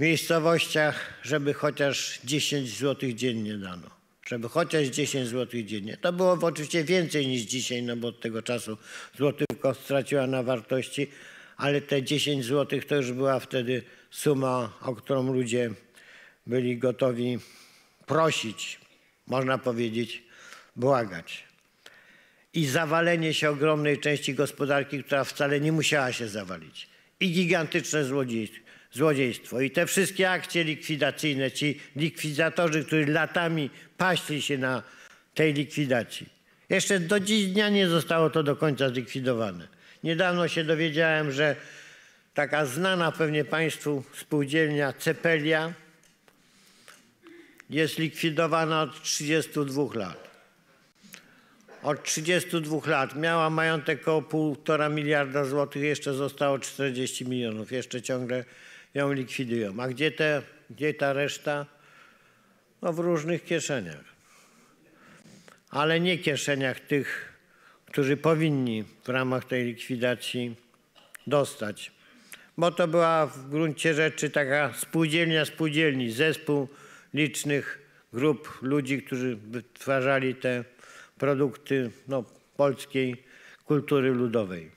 miejscowościach, żeby chociaż 10 zł dziennie dano. Żeby chociaż 10 zł dziennie. To było oczywiście więcej niż dzisiaj, no bo od tego czasu złotówka straciła na wartości, ale te 10 zł to już była wtedy suma, o którą ludzie byli gotowi prosić, można powiedzieć, błagać. I zawalenie się ogromnej części gospodarki, która wcale nie musiała się zawalić. I gigantyczne złodziejstwo. I te wszystkie akcje likwidacyjne, ci likwidatorzy, którzy latami paśli się na tej likwidacji. Jeszcze do dziś dnia nie zostało to do końca zlikwidowane. Niedawno się dowiedziałem, że taka znana pewnie Państwu spółdzielnia Cepelia jest likwidowana od 32 lat. Od 32 lat miała majątek około półtora miliarda złotych, jeszcze zostało 40 milionów. Jeszcze ciągle ją likwidują. A gdzie, te, gdzie ta reszta? No w różnych kieszeniach. Ale nie kieszeniach tych, którzy powinni w ramach tej likwidacji dostać. Bo to była w gruncie rzeczy taka spółdzielnia spółdzielni, zespół licznych grup ludzi, którzy wytwarzali te produkty no, polskiej kultury ludowej.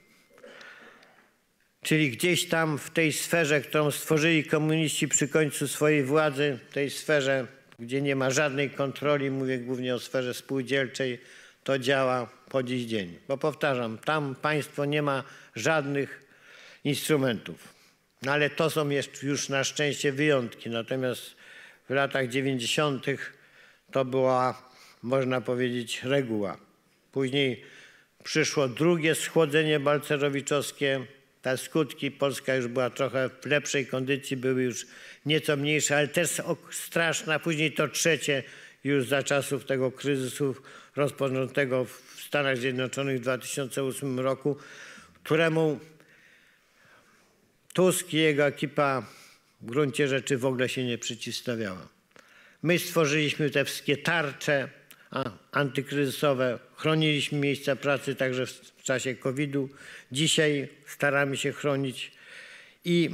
Czyli gdzieś tam w tej sferze, którą stworzyli komuniści przy końcu swojej władzy, tej sferze, gdzie nie ma żadnej kontroli, mówię głównie o sferze spółdzielczej, to działa po dziś dzień. Bo powtarzam, tam państwo nie ma żadnych instrumentów. No ale to są już na szczęście wyjątki. Natomiast w latach 90. to była, można powiedzieć, reguła. Później przyszło drugie schłodzenie balcerowiczowskie. Te skutki, Polska już była trochę w lepszej kondycji, były już nieco mniejsze, ale też ok- straszne. A Później to trzecie, już za czasów tego kryzysu rozpoczętego w Stanach Zjednoczonych w 2008 roku, któremu Tusk i jego ekipa w gruncie rzeczy w ogóle się nie przeciwstawiała. My stworzyliśmy te wszystkie tarcze antykryzysowe, chroniliśmy miejsca pracy także w, w czasie COVID-u. Dzisiaj staramy się chronić i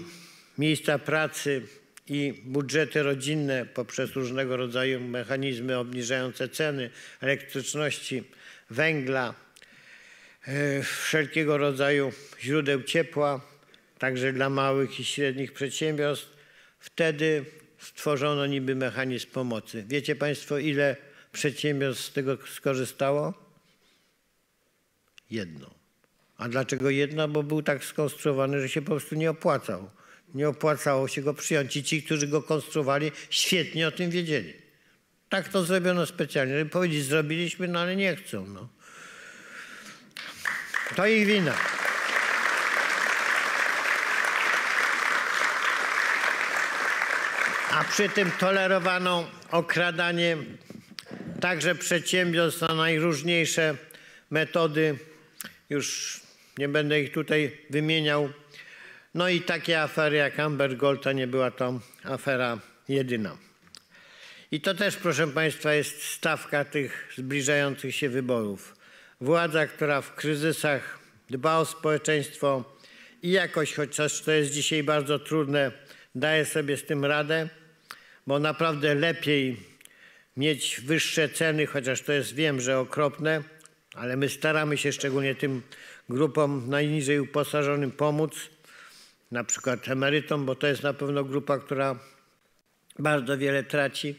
miejsca pracy, i budżety rodzinne poprzez różnego rodzaju mechanizmy obniżające ceny elektryczności, węgla, e, wszelkiego rodzaju źródeł ciepła, także dla małych i średnich przedsiębiorstw. Wtedy stworzono niby mechanizm pomocy. Wiecie Państwo, ile przedsiębiorstw z tego skorzystało? Jedno. A dlaczego jedno? Bo był tak skonstruowany, że się po prostu nie opłacał. Nie opłacało się go przyjąć. I ci, którzy go konstruowali, świetnie o tym wiedzieli. Tak to zrobiono specjalnie. Żeby powiedzieć, zrobiliśmy, no ale nie chcą. No. To ich wina. A przy tym tolerowano okradanie także przedsiębiorstw na najróżniejsze metody. Już nie będę ich tutaj wymieniał. No i takie afery jak Amber Gold to nie była to afera jedyna. I to też, proszę Państwa, jest stawka tych zbliżających się wyborów. Władza, która w kryzysach dba o społeczeństwo i jakoś, chociaż to jest dzisiaj bardzo trudne, daje sobie z tym radę, bo naprawdę lepiej mieć wyższe ceny, chociaż to jest, wiem, że okropne, ale my staramy się szczególnie tym grupom najniżej uposażonym pomóc, na przykład emerytom, bo to jest na pewno grupa, która bardzo wiele traci,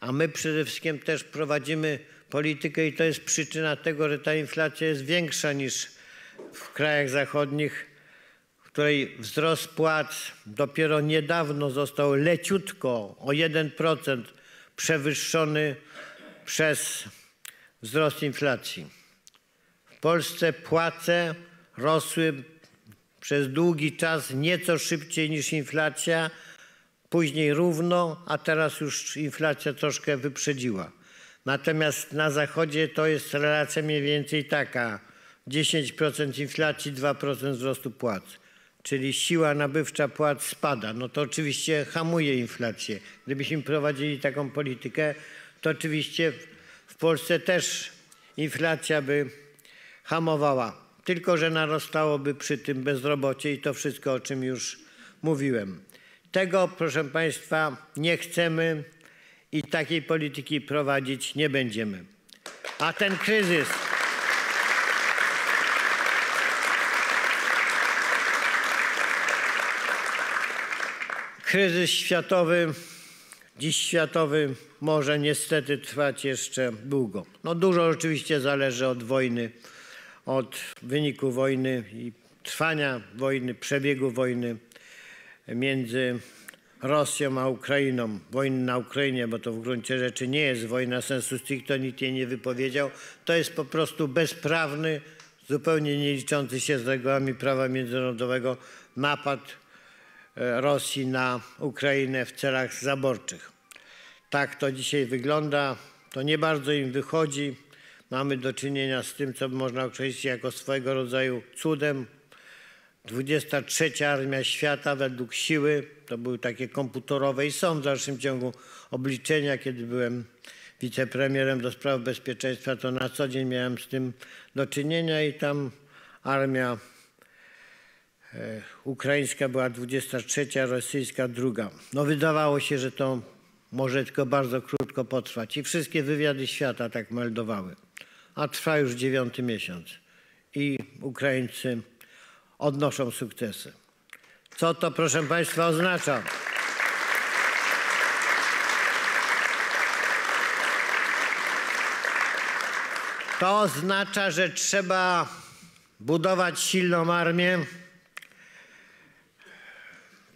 a my przede wszystkim też prowadzimy politykę i to jest przyczyna tego, że ta inflacja jest większa niż w krajach zachodnich, której wzrost płac dopiero niedawno został leciutko o 1% przewyższony przez wzrost inflacji. W Polsce płace rosły przez długi czas nieco szybciej niż inflacja, później równo, a teraz już inflacja troszkę wyprzedziła. Natomiast na zachodzie to jest relacja mniej więcej taka: 10% inflacji, 2% wzrostu płac. Czyli siła nabywcza płac spada. No to oczywiście hamuje inflację. Gdybyśmy prowadzili taką politykę, to oczywiście w Polsce też inflacja by hamowała. Tylko, że narastałoby przy tym bezrobocie i to wszystko, o czym już mówiłem. Tego, proszę Państwa, nie chcemy i takiej polityki prowadzić nie będziemy. A ten kryzys, kryzys światowy, dziś światowy, może niestety trwać jeszcze długo. No dużo oczywiście zależy od wojny, od wyniku wojny i trwania wojny, przebiegu wojny między Rosją a Ukrainą. Wojny na Ukrainie, bo to w gruncie rzeczy nie jest wojna sensu stricto, nikt jej nie wypowiedział. To jest po prostu bezprawny, zupełnie nie liczący się z regułami prawa międzynarodowego napad Rosji na Ukrainę w celach zaborczych. Tak to dzisiaj wygląda. To nie bardzo im wychodzi. Mamy do czynienia z tym, co można określić jako swojego rodzaju cudem. 23 Armia Świata według siły, to były takie komputerowe i są w dalszym ciągu obliczenia. Kiedy byłem wicepremierem do spraw bezpieczeństwa, to na co dzień miałem z tym do czynienia i tam armia e, ukraińska była 23, rosyjska druga. No wydawało się, że to może tylko bardzo krótko potrwać i wszystkie wywiady świata tak meldowały. A trwa już dziewiąty miesiąc i Ukraińcy odnoszą sukcesy. Co to, proszę Państwa, oznacza? To oznacza, że trzeba budować silną armię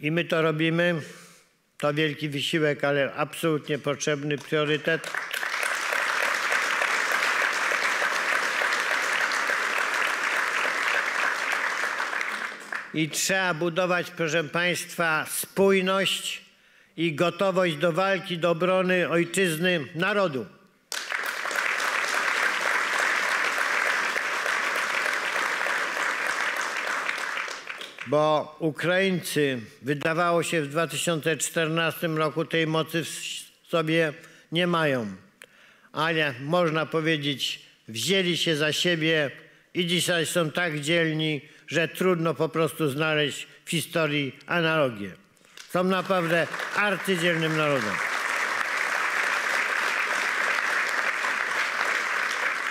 i my to robimy. To wielki wysiłek, ale absolutnie potrzebny priorytet. I trzeba budować, proszę Państwa, spójność i gotowość do walki, do obrony ojczyzny, narodu. Bo Ukraińcy, wydawało się w 2014 roku, tej mocy w sobie nie mają. Ale można powiedzieć, wzięli się za siebie i dzisiaj są tak dzielni, że trudno po prostu znaleźć w historii analogię. Są naprawdę arcydzielnym narodem.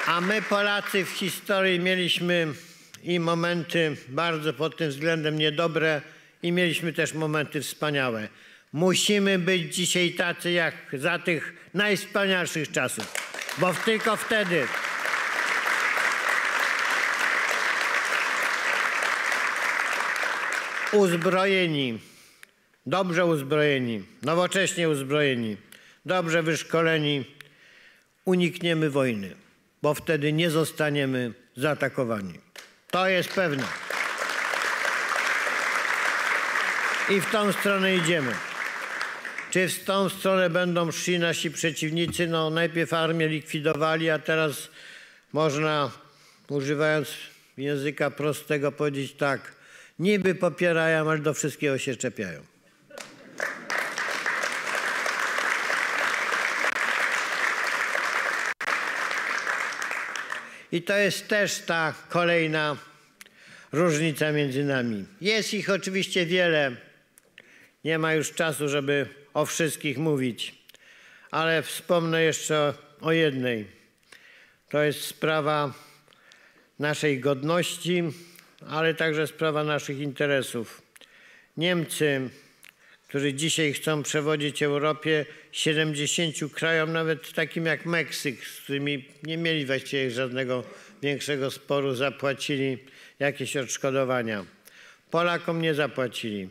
A my Polacy w historii mieliśmy i momenty bardzo pod tym względem niedobre i mieliśmy też momenty wspaniałe. Musimy być dzisiaj tacy jak za tych najwspanialszych czasów, bo tylko wtedy uzbrojeni, dobrze uzbrojeni, nowocześnie uzbrojeni, dobrze wyszkoleni, unikniemy wojny, bo wtedy nie zostaniemy zaatakowani. To jest pewne. I w tą stronę idziemy. Czy w tą stronę będą szli nasi przeciwnicy? No najpierw armię likwidowali, a teraz można, używając języka prostego, powiedzieć tak. Niby popierają, ale do wszystkiego się czepiają. I to jest też ta kolejna różnica między nami. Jest ich oczywiście wiele. Nie ma już czasu, żeby o wszystkich mówić, ale wspomnę jeszcze o jednej. To jest sprawa naszej godności, ale także sprawa naszych interesów. Niemcy, którzy dzisiaj chcą przewodzić Europie, 70 krajom, nawet takim jak Meksyk, z którymi nie mieli właściwie żadnego większego sporu, zapłacili jakieś odszkodowania. Polakom nie zapłacili.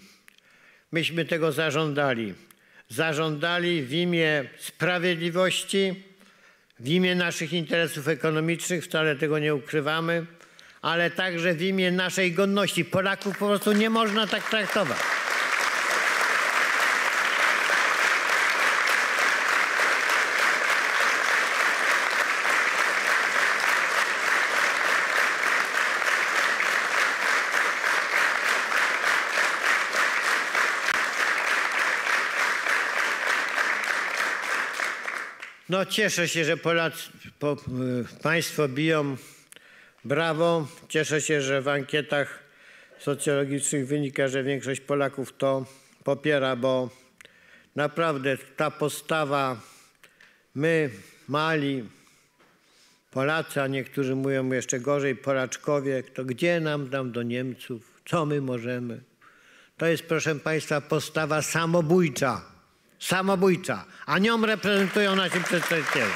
Myśmy tego zażądali. Zażądali w imię sprawiedliwości, w imię naszych interesów ekonomicznych, wcale tego nie ukrywamy, ale także w imię naszej godności. Polaków po prostu nie można tak traktować. Cieszę się, że Polacy, po, y, państwo biją brawo. Cieszę się, że w ankietach socjologicznych wynika, że większość Polaków to popiera, bo naprawdę ta postawa my, mali Polacy, a niektórzy mówią jeszcze gorzej, Polaczkowie, to gdzie nam tam do Niemców, co my możemy? To jest, proszę Państwa, postawa samobójcza. Samobójcza. A nią reprezentują nasi przedstawiciele.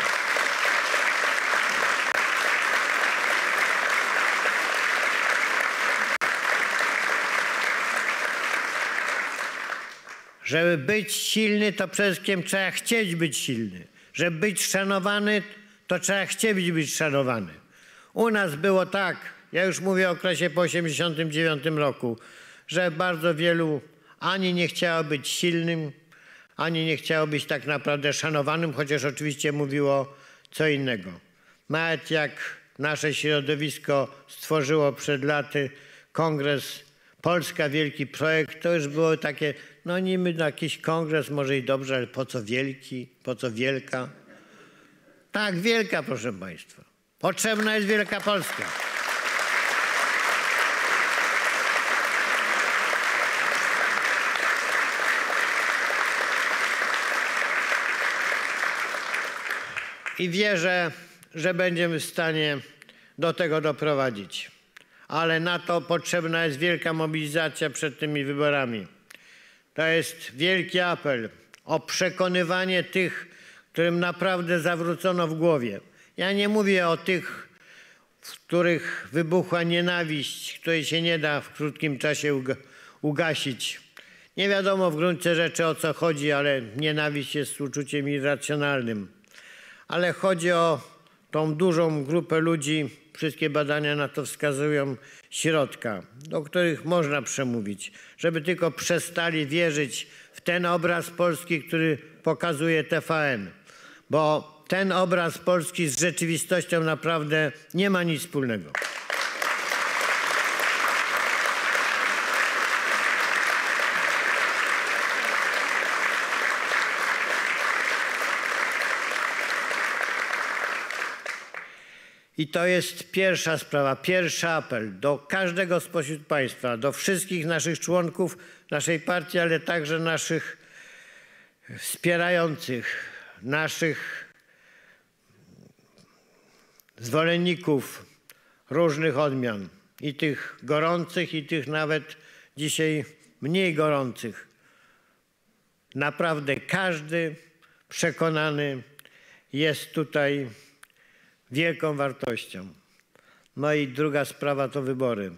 Żeby być silny, to przede wszystkim trzeba chcieć być silny. Żeby być szanowany, to trzeba chcieć być szanowany. U nas było tak, ja już mówię o okresie po 1989 roku, że bardzo wielu ani nie chciało być silnym, ani nie chciało być tak naprawdę szanowanym, chociaż oczywiście mówiło co innego. Nawet jak nasze środowisko stworzyło przed laty kongres Polska Wielki Projekt, to już było takie, no niby na jakiś kongres może i dobrze, ale po co wielki, po co wielka? Tak, wielka, proszę Państwa. Potrzebna jest Wielka Polska. I wierzę, że będziemy w stanie do tego doprowadzić. ale na to potrzebna jest wielka mobilizacja przed tymi wyborami. To jest wielki apel o przekonywanie tych, którym naprawdę zawrócono w głowie. Ja nie mówię o tych, w których wybuchła nienawiść, której się nie da w krótkim czasie uga- ugasić. Nie wiadomo w gruncie rzeczy o co chodzi, ale nienawiść jest uczuciem irracjonalnym. Ale chodzi o tą dużą grupę ludzi, wszystkie badania na to wskazują, środka, do których można przemówić, żeby tylko przestali wierzyć w ten obraz Polski, który pokazuje TVN. Bo ten obraz Polski z rzeczywistością naprawdę nie ma nic wspólnego. I to jest pierwsza sprawa, pierwszy apel do każdego spośród Państwa, do wszystkich naszych członków naszej partii, ale także naszych wspierających, naszych zwolenników różnych odmian i tych gorących, i tych nawet dzisiaj mniej gorących. Naprawdę każdy przekonany jest tutaj wielką wartością. No i druga sprawa to wybory.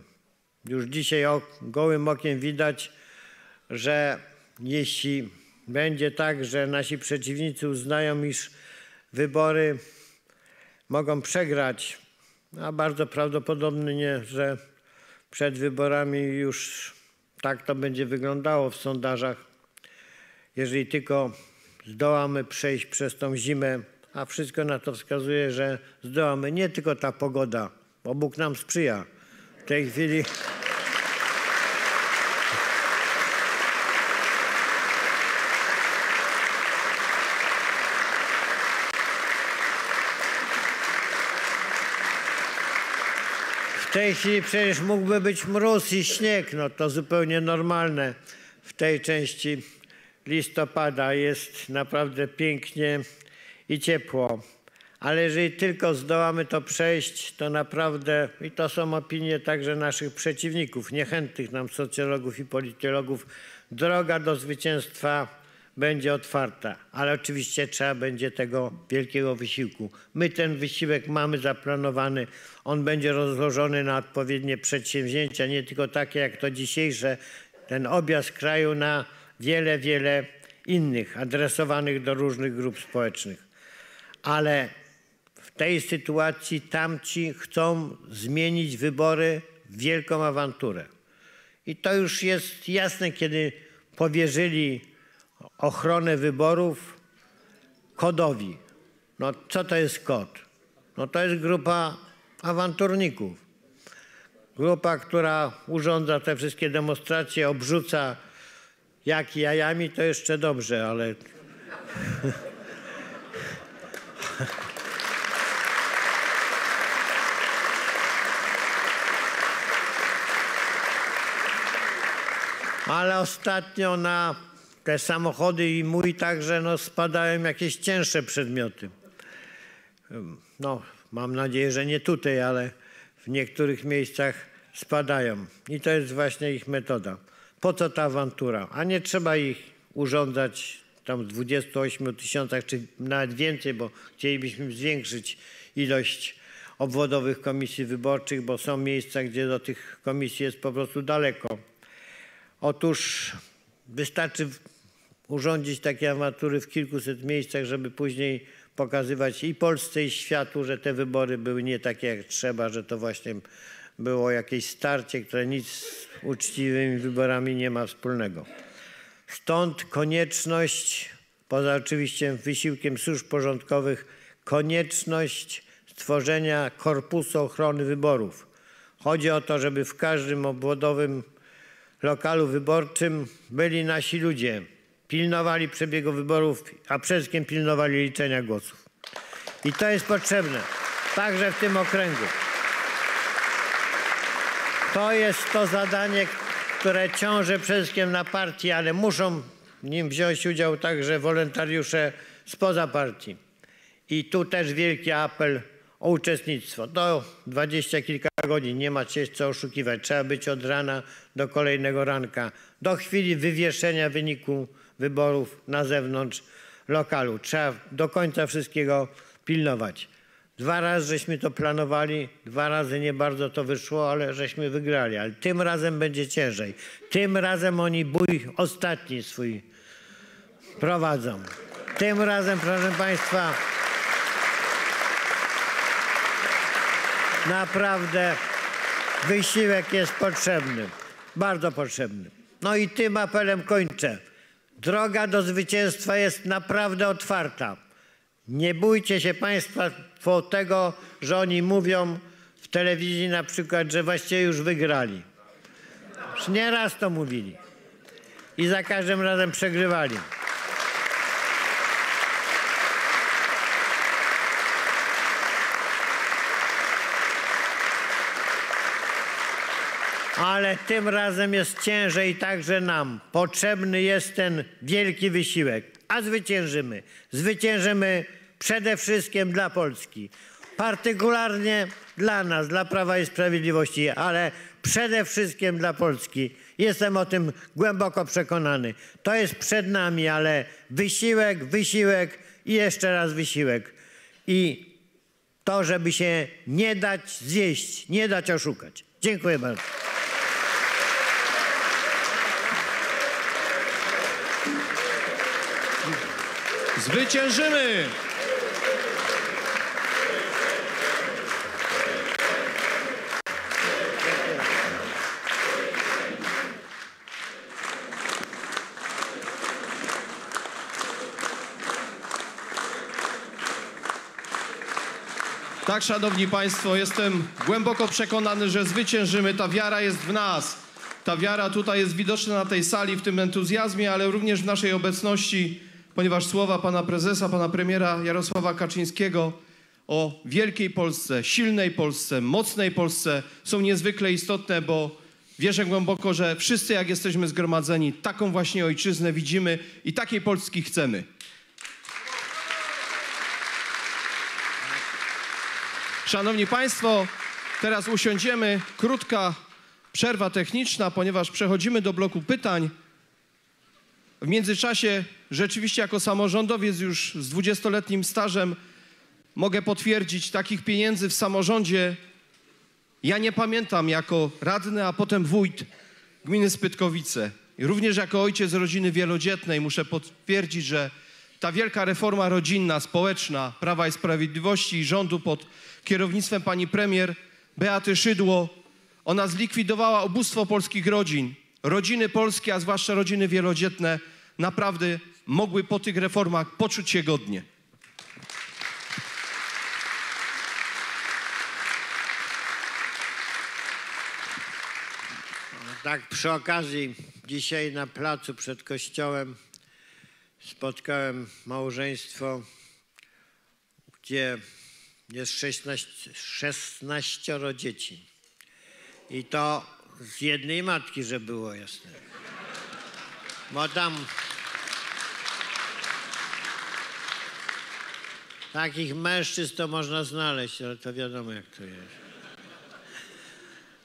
Już dzisiaj gołym okiem widać, że jeśli będzie tak, że nasi przeciwnicy uznają, iż wybory mogą przegrać, a bardzo prawdopodobnie, że przed wyborami już tak to będzie wyglądało w sondażach, jeżeli tylko zdołamy przejść przez tą zimę, a wszystko na to wskazuje, że zdołamy. Nie tylko ta pogoda, bo Bóg nam sprzyja. W tej chwili W tej chwili przecież mógłby być mróz i śnieg, no to zupełnie normalne. W tej części listopada jest naprawdę pięknie i ciepło. Ale jeżeli tylko zdołamy to przejść, to naprawdę, i to są opinie także naszych przeciwników, niechętnych nam socjologów i politologów, droga do zwycięstwa będzie otwarta. Ale oczywiście trzeba będzie tego wielkiego wysiłku. My ten wysiłek mamy zaplanowany. On będzie rozłożony na odpowiednie przedsięwzięcia, nie tylko takie jak to dzisiejsze, ten objazd kraju na wiele, wiele innych, adresowanych do różnych grup społecznych ale w tej sytuacji tamci chcą zmienić wybory w wielką awanturę. I to już jest jasne, kiedy powierzyli ochronę wyborów kodowi. No co to jest kod? No to jest grupa awanturników. Grupa, która urządza te wszystkie demonstracje, obrzuca jak jajami, to jeszcze dobrze, ale *laughs* Ale ostatnio na te samochody i mój także no, spadają jakieś cięższe przedmioty. No, mam nadzieję, że nie tutaj, ale w niektórych miejscach spadają. I to jest właśnie ich metoda. Po co ta awantura? A nie trzeba ich urządzać tam w 28 tysiącach, czy nawet więcej, bo chcielibyśmy zwiększyć ilość obwodowych komisji wyborczych, bo są miejsca, gdzie do tych komisji jest po prostu daleko. Otóż wystarczy urządzić takie awatury w kilkuset miejscach, żeby później pokazywać i Polsce, i światu, że te wybory były nie takie jak trzeba, że to właśnie było jakieś starcie, które nic z uczciwymi wyborami nie ma wspólnego. Stąd konieczność, poza oczywiście wysiłkiem służb porządkowych, konieczność stworzenia korpusu ochrony wyborów. Chodzi o to, żeby w każdym obwodowym lokalu wyborczym byli nasi ludzie, pilnowali przebiegu wyborów, a przede wszystkim pilnowali liczenia głosów. I to jest potrzebne, także w tym okręgu. To jest to zadanie, które ciąży przede wszystkim na partii, ale muszą w nim wziąć udział także wolontariusze spoza partii. I tu też wielki apel o uczestnictwo. To dwadzieścia kilka godzin, nie ma się co oszukiwać. Trzeba być od rana do kolejnego ranka, do chwili wywieszenia wyniku wyborów na zewnątrz lokalu. Trzeba do końca wszystkiego pilnować. Dwa razy żeśmy to planowali, dwa razy nie bardzo to wyszło, ale żeśmy wygrali. Ale tym razem będzie ciężej. Tym razem oni bój ostatni swój prowadzą. Tym razem, proszę Państwa, naprawdę wysiłek jest potrzebny, bardzo potrzebny. No i tym apelem kończę. Droga do zwycięstwa jest naprawdę otwarta. Nie bójcie się Państwo tego, że oni mówią w telewizji na przykład, że właściwie już wygrali. Już nieraz to mówili. I za każdym razem przegrywali. Ale tym razem jest ciężej także nam. Potrzebny jest ten wielki wysiłek, a zwyciężymy. Zwyciężymy przede wszystkim dla Polski. Partykularnie dla nas, dla Prawa i Sprawiedliwości, ale przede wszystkim dla Polski. Jestem o tym głęboko przekonany. To jest przed nami, ale wysiłek, wysiłek i jeszcze raz wysiłek. I to, żeby się nie dać zjeść, nie dać oszukać. Dziękuję bardzo. Zwyciężymy! Tak, szanowni państwo, jestem głęboko przekonany, że zwyciężymy. Ta wiara jest w nas. Ta wiara tutaj jest widoczna na tej sali, w tym entuzjazmie, ale również w naszej obecności, ponieważ słowa pana prezesa, pana premiera Jarosława Kaczyńskiego o wielkiej Polsce, silnej Polsce, mocnej Polsce są niezwykle istotne, bo wierzę głęboko, że wszyscy, jak jesteśmy zgromadzeni, taką właśnie ojczyznę widzimy i takiej Polski chcemy. Szanowni Państwo, teraz usiądziemy. Krótka przerwa techniczna, ponieważ przechodzimy do bloku pytań. W międzyczasie, rzeczywiście, jako samorządowiec już z 20-letnim stażem, mogę potwierdzić, takich pieniędzy w samorządzie ja nie pamiętam jako radny, a potem wójt gminy Spytkowice. Również jako ojciec rodziny wielodzietnej muszę potwierdzić, że ta wielka reforma rodzinna, społeczna Prawa i Sprawiedliwości i rządu pod kierownictwem pani premier Beaty Szydło, ona zlikwidowała ubóstwo polskich rodzin. Rodziny polskie, a zwłaszcza rodziny wielodzietne, naprawdę mogły po tych reformach poczuć się godnie. Tak przy okazji dzisiaj na placu przed kościołem spotkałem małżeństwo, gdzie jest 16, 16 dzieci. I to z jednej matki, że było jasne. Bo tam takich mężczyzn to można znaleźć, ale to wiadomo jak to jest.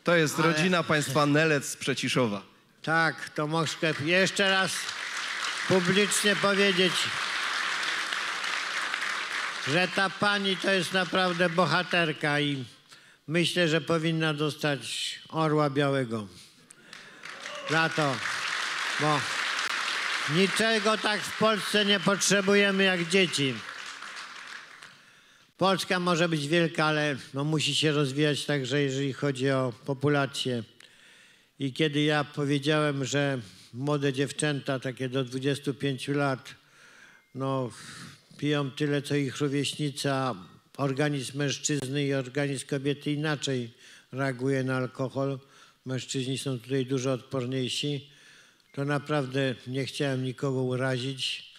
To jest Ale- rodzina państwa Nelec z Przeciszowa. Tak, to mogę jeszcze raz publicznie powiedzieć, że ta pani to jest naprawdę bohaterka i myślę, że powinna dostać orła białego. Za to, bo niczego tak w Polsce nie potrzebujemy jak dzieci. Polska może być wielka, ale no musi się rozwijać także, jeżeli chodzi o populację. I kiedy ja powiedziałem, że młode dziewczęta, takie do 25 lat, no, piją tyle, co ich rówieśnicy, a organizm mężczyzny i organizm kobiety inaczej reaguje na alkohol. Mężczyźni są tutaj dużo odporniejsi. To naprawdę nie chciałem nikogo urazić.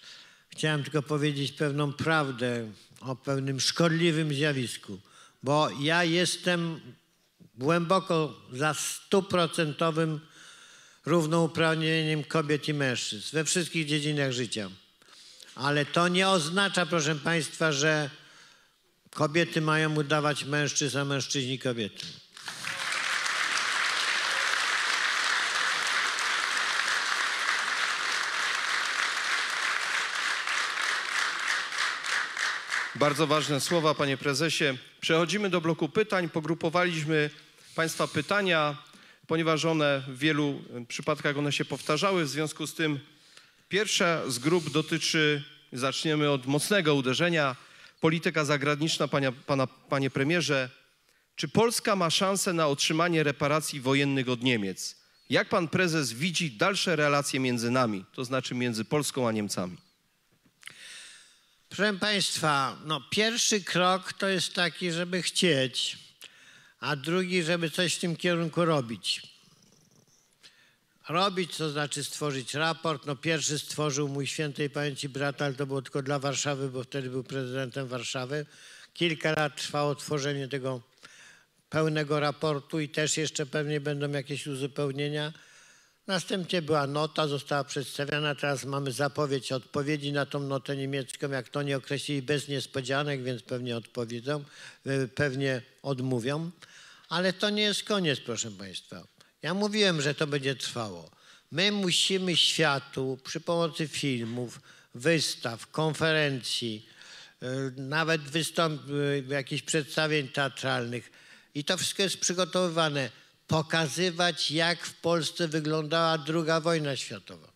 Chciałem tylko powiedzieć pewną prawdę o pewnym szkodliwym zjawisku, bo ja jestem głęboko za stuprocentowym równouprawnieniem kobiet i mężczyzn we wszystkich dziedzinach życia. Ale to nie oznacza, proszę Państwa, że Kobiety mają udawać mężczyzn, a mężczyźni kobiety. Bardzo ważne słowa, panie prezesie. Przechodzimy do bloku pytań. Pogrupowaliśmy państwa pytania, ponieważ one w wielu przypadkach one się powtarzały. W związku z tym pierwsza z grup dotyczy, zaczniemy od mocnego uderzenia, polityka zagraniczna, pana, panie premierze. Czy Polska ma szansę na otrzymanie reparacji wojennych od Niemiec? Jak pan prezes widzi dalsze relacje między nami, to znaczy między Polską a Niemcami? Proszę Państwa, no pierwszy krok to jest taki, żeby chcieć, a drugi, żeby coś w tym kierunku robić. Robić, to znaczy stworzyć raport. No pierwszy stworzył mój świętej pamięci brat, ale to było tylko dla Warszawy, bo wtedy był prezydentem Warszawy. Kilka lat trwało tworzenie tego pełnego raportu i też jeszcze pewnie będą jakieś uzupełnienia. Następnie była nota, została przedstawiona, teraz mamy zapowiedź odpowiedzi na tą notę niemiecką, jak to nie określili bez niespodzianek, więc pewnie odpowiedzą, y, pewnie odmówią. Ale to nie jest koniec, proszę Państwa. Ja mówiłem, że to będzie trwało. My musimy światu przy pomocy filmów, wystaw, konferencji, y, nawet wystąp, y, jakichś przedstawień teatralnych i to wszystko jest przygotowywane pokazywać, jak w Polsce wyglądała II wojna światowa.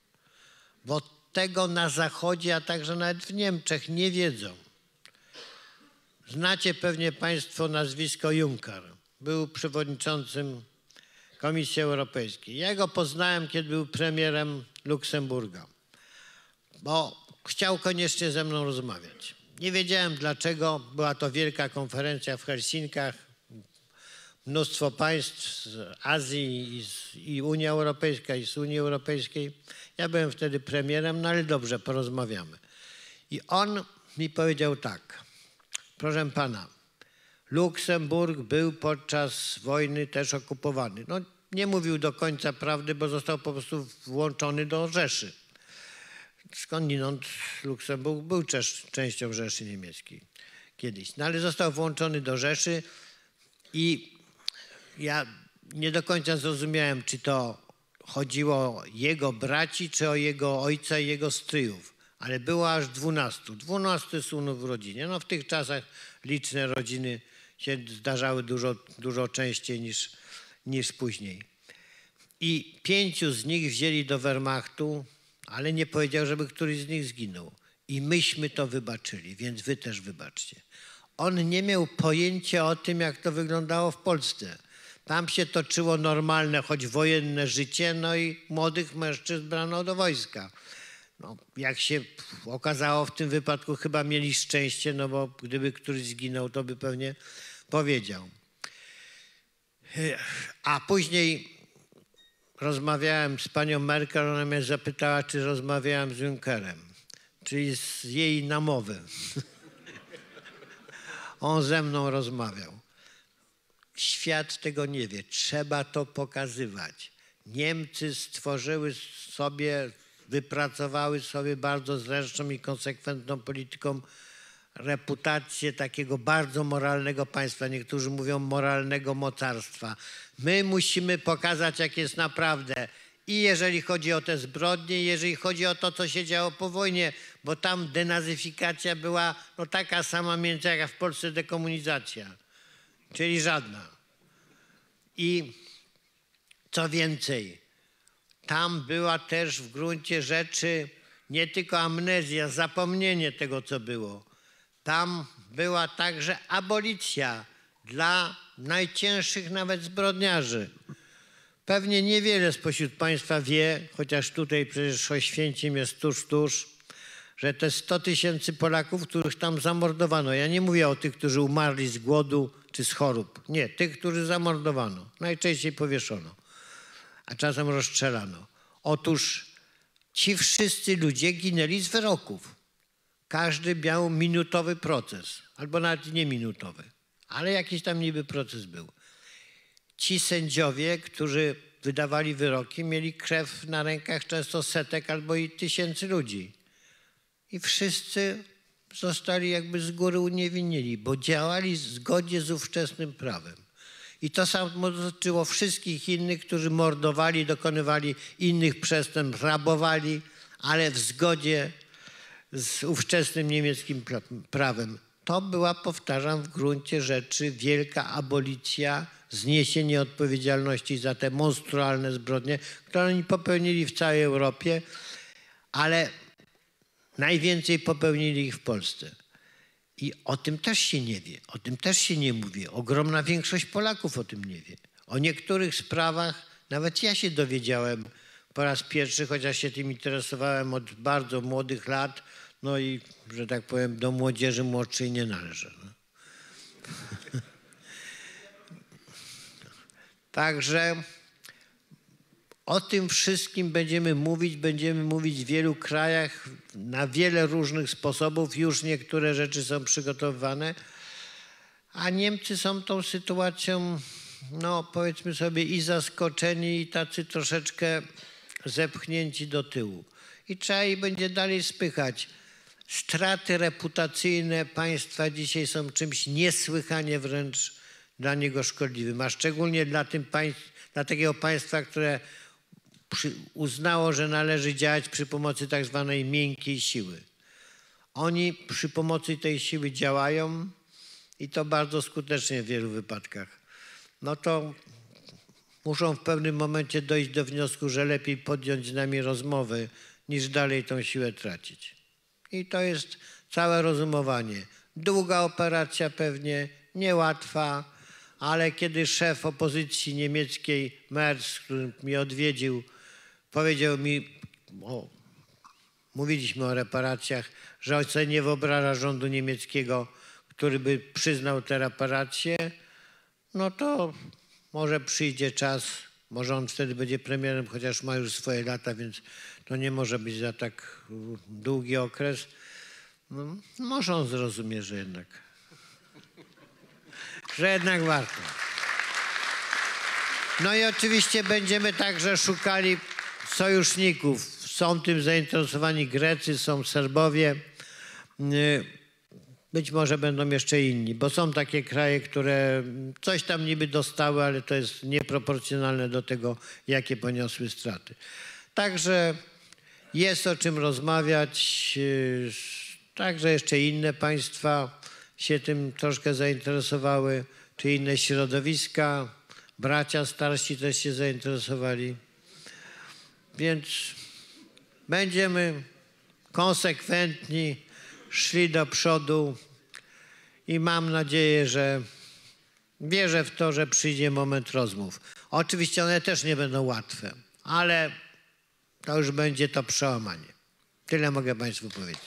Bo tego na Zachodzie, a także nawet w Niemczech nie wiedzą. Znacie pewnie Państwo nazwisko Juncker. Był przewodniczącym Komisji Europejskiej. Ja go poznałem, kiedy był premierem Luksemburga, bo chciał koniecznie ze mną rozmawiać. Nie wiedziałem dlaczego. Była to wielka konferencja w Helsinkach mnóstwo państw z Azji i, z, i Unia Europejska i z Unii Europejskiej. Ja byłem wtedy premierem, no ale dobrze, porozmawiamy. I on mi powiedział tak, proszę pana, Luksemburg był podczas wojny też okupowany. No nie mówił do końca prawdy, bo został po prostu włączony do Rzeszy. Skądinąd Luksemburg był też częścią Rzeszy Niemieckiej kiedyś. No ale został włączony do Rzeszy i ja nie do końca zrozumiałem, czy to chodziło o jego braci, czy o jego ojca i jego stryjów. Ale było aż dwunastu. Dwunastu synów w rodzinie. No w tych czasach liczne rodziny się zdarzały dużo, dużo częściej niż, niż później. I pięciu z nich wzięli do Wehrmachtu, ale nie powiedział, żeby któryś z nich zginął. I myśmy to wybaczyli, więc wy też wybaczcie. On nie miał pojęcia o tym, jak to wyglądało w Polsce. Tam się toczyło normalne, choć wojenne życie, no i młodych mężczyzn brano do wojska. No, jak się okazało w tym wypadku, chyba mieli szczęście, no bo gdyby któryś zginął, to by pewnie powiedział. A później rozmawiałem z panią Merkel, ona mnie zapytała, czy rozmawiałem z Junckerem, czyli z jej namowy. *laughs* On ze mną rozmawiał. Świat tego nie wie. Trzeba to pokazywać. Niemcy stworzyły sobie, wypracowały sobie bardzo zręczną i konsekwentną polityką reputację takiego bardzo moralnego państwa. Niektórzy mówią moralnego mocarstwa. My musimy pokazać, jak jest naprawdę. I jeżeli chodzi o te zbrodnie, jeżeli chodzi o to, co się działo po wojnie, bo tam denazyfikacja była no, taka sama między jak w Polsce dekomunizacja czyli żadna. I co więcej, tam była też w gruncie rzeczy nie tylko amnezja, zapomnienie tego, co było. Tam była także abolicja dla najcięższych nawet zbrodniarzy. Pewnie niewiele spośród Państwa wie, chociaż tutaj przecież Oświęcim jest tuż, tuż, że te 100 tysięcy Polaków, których tam zamordowano, ja nie mówię o tych, którzy umarli z głodu czy z chorób. Nie, tych, którzy zamordowano. Najczęściej powieszono, a czasem rozstrzelano. Otóż ci wszyscy ludzie ginęli z wyroków. Każdy miał minutowy proces, albo nawet nie minutowy, ale jakiś tam niby proces był. Ci sędziowie, którzy wydawali wyroki, mieli krew na rękach często setek albo i tysięcy ludzi. I wszyscy zostali jakby z góry uniewinnieni, bo działali zgodnie z ówczesnym prawem. I to samo dotyczyło wszystkich innych, którzy mordowali, dokonywali innych przestępstw, rabowali, ale w zgodzie z ówczesnym niemieckim pra- prawem. To była, powtarzam, w gruncie rzeczy wielka abolicja, zniesienie odpowiedzialności za te monstrualne zbrodnie, które oni popełnili w całej Europie, ale najwięcej popełnili ich w Polsce. I o tym też się nie wie, o tym też się nie mówi. Ogromna większość Polaków o tym nie wie. O niektórych sprawach nawet ja się dowiedziałem po raz pierwszy, chociaż się tym interesowałem od bardzo młodych lat, no i, że tak powiem, do młodzieży młodszej nie należę. No. *laughs* Także o tym wszystkim będziemy mówić, będziemy mówić w wielu krajach na wiele różnych sposobów. Już niektóre rzeczy są przygotowywane, a Niemcy są tą sytuacją, no powiedzmy sobie, i zaskoczeni, i tacy troszeczkę zepchnięci do tyłu. I trzeba ich będzie dalej spychać. Straty reputacyjne państwa dzisiaj są czymś niesłychanie wręcz dla niego szkodliwym, a szczególnie dla, tym państw, dla takiego państwa, które przy, uznało, że należy działać przy pomocy tak zwanej miękkiej siły. Oni przy pomocy tej siły działają i to bardzo skutecznie w wielu wypadkach. No to muszą w pewnym momencie dojść do wniosku, że lepiej podjąć z nami rozmowy, niż dalej tą siłę tracić. I to jest całe rozumowanie. Długa operacja pewnie, niełatwa, ale kiedy szef opozycji niemieckiej, Merz, który mnie odwiedził, powiedział mi, o, mówiliśmy o reparacjach, że sobie nie wyobraża rządu niemieckiego, który by przyznał te reparacje, no to może przyjdzie czas, może on wtedy będzie premierem, chociaż ma już swoje lata, więc to nie może być za tak długi okres. No, może on zrozumie, że jednak, że jednak warto. No i oczywiście będziemy także szukali sojuszników. Są tym zainteresowani Grecy, są Serbowie. Y, Być może będą jeszcze inni, bo są takie kraje, które coś tam niby dostały, ale to jest nieproporcjonalne do tego, jakie poniosły straty. Także jest o czym rozmawiać. y, Także jeszcze inne państwa się tym troszkę zainteresowały, czy inne środowiska. Bracia starsi też się zainteresowali. Więc będziemy konsekwentni szli do przodu i mam nadzieję, że wierzę w to, że przyjdzie moment rozmów. Oczywiście one też nie będą łatwe, ale to już będzie to przełamanie. Tyle mogę Państwu powiedzieć.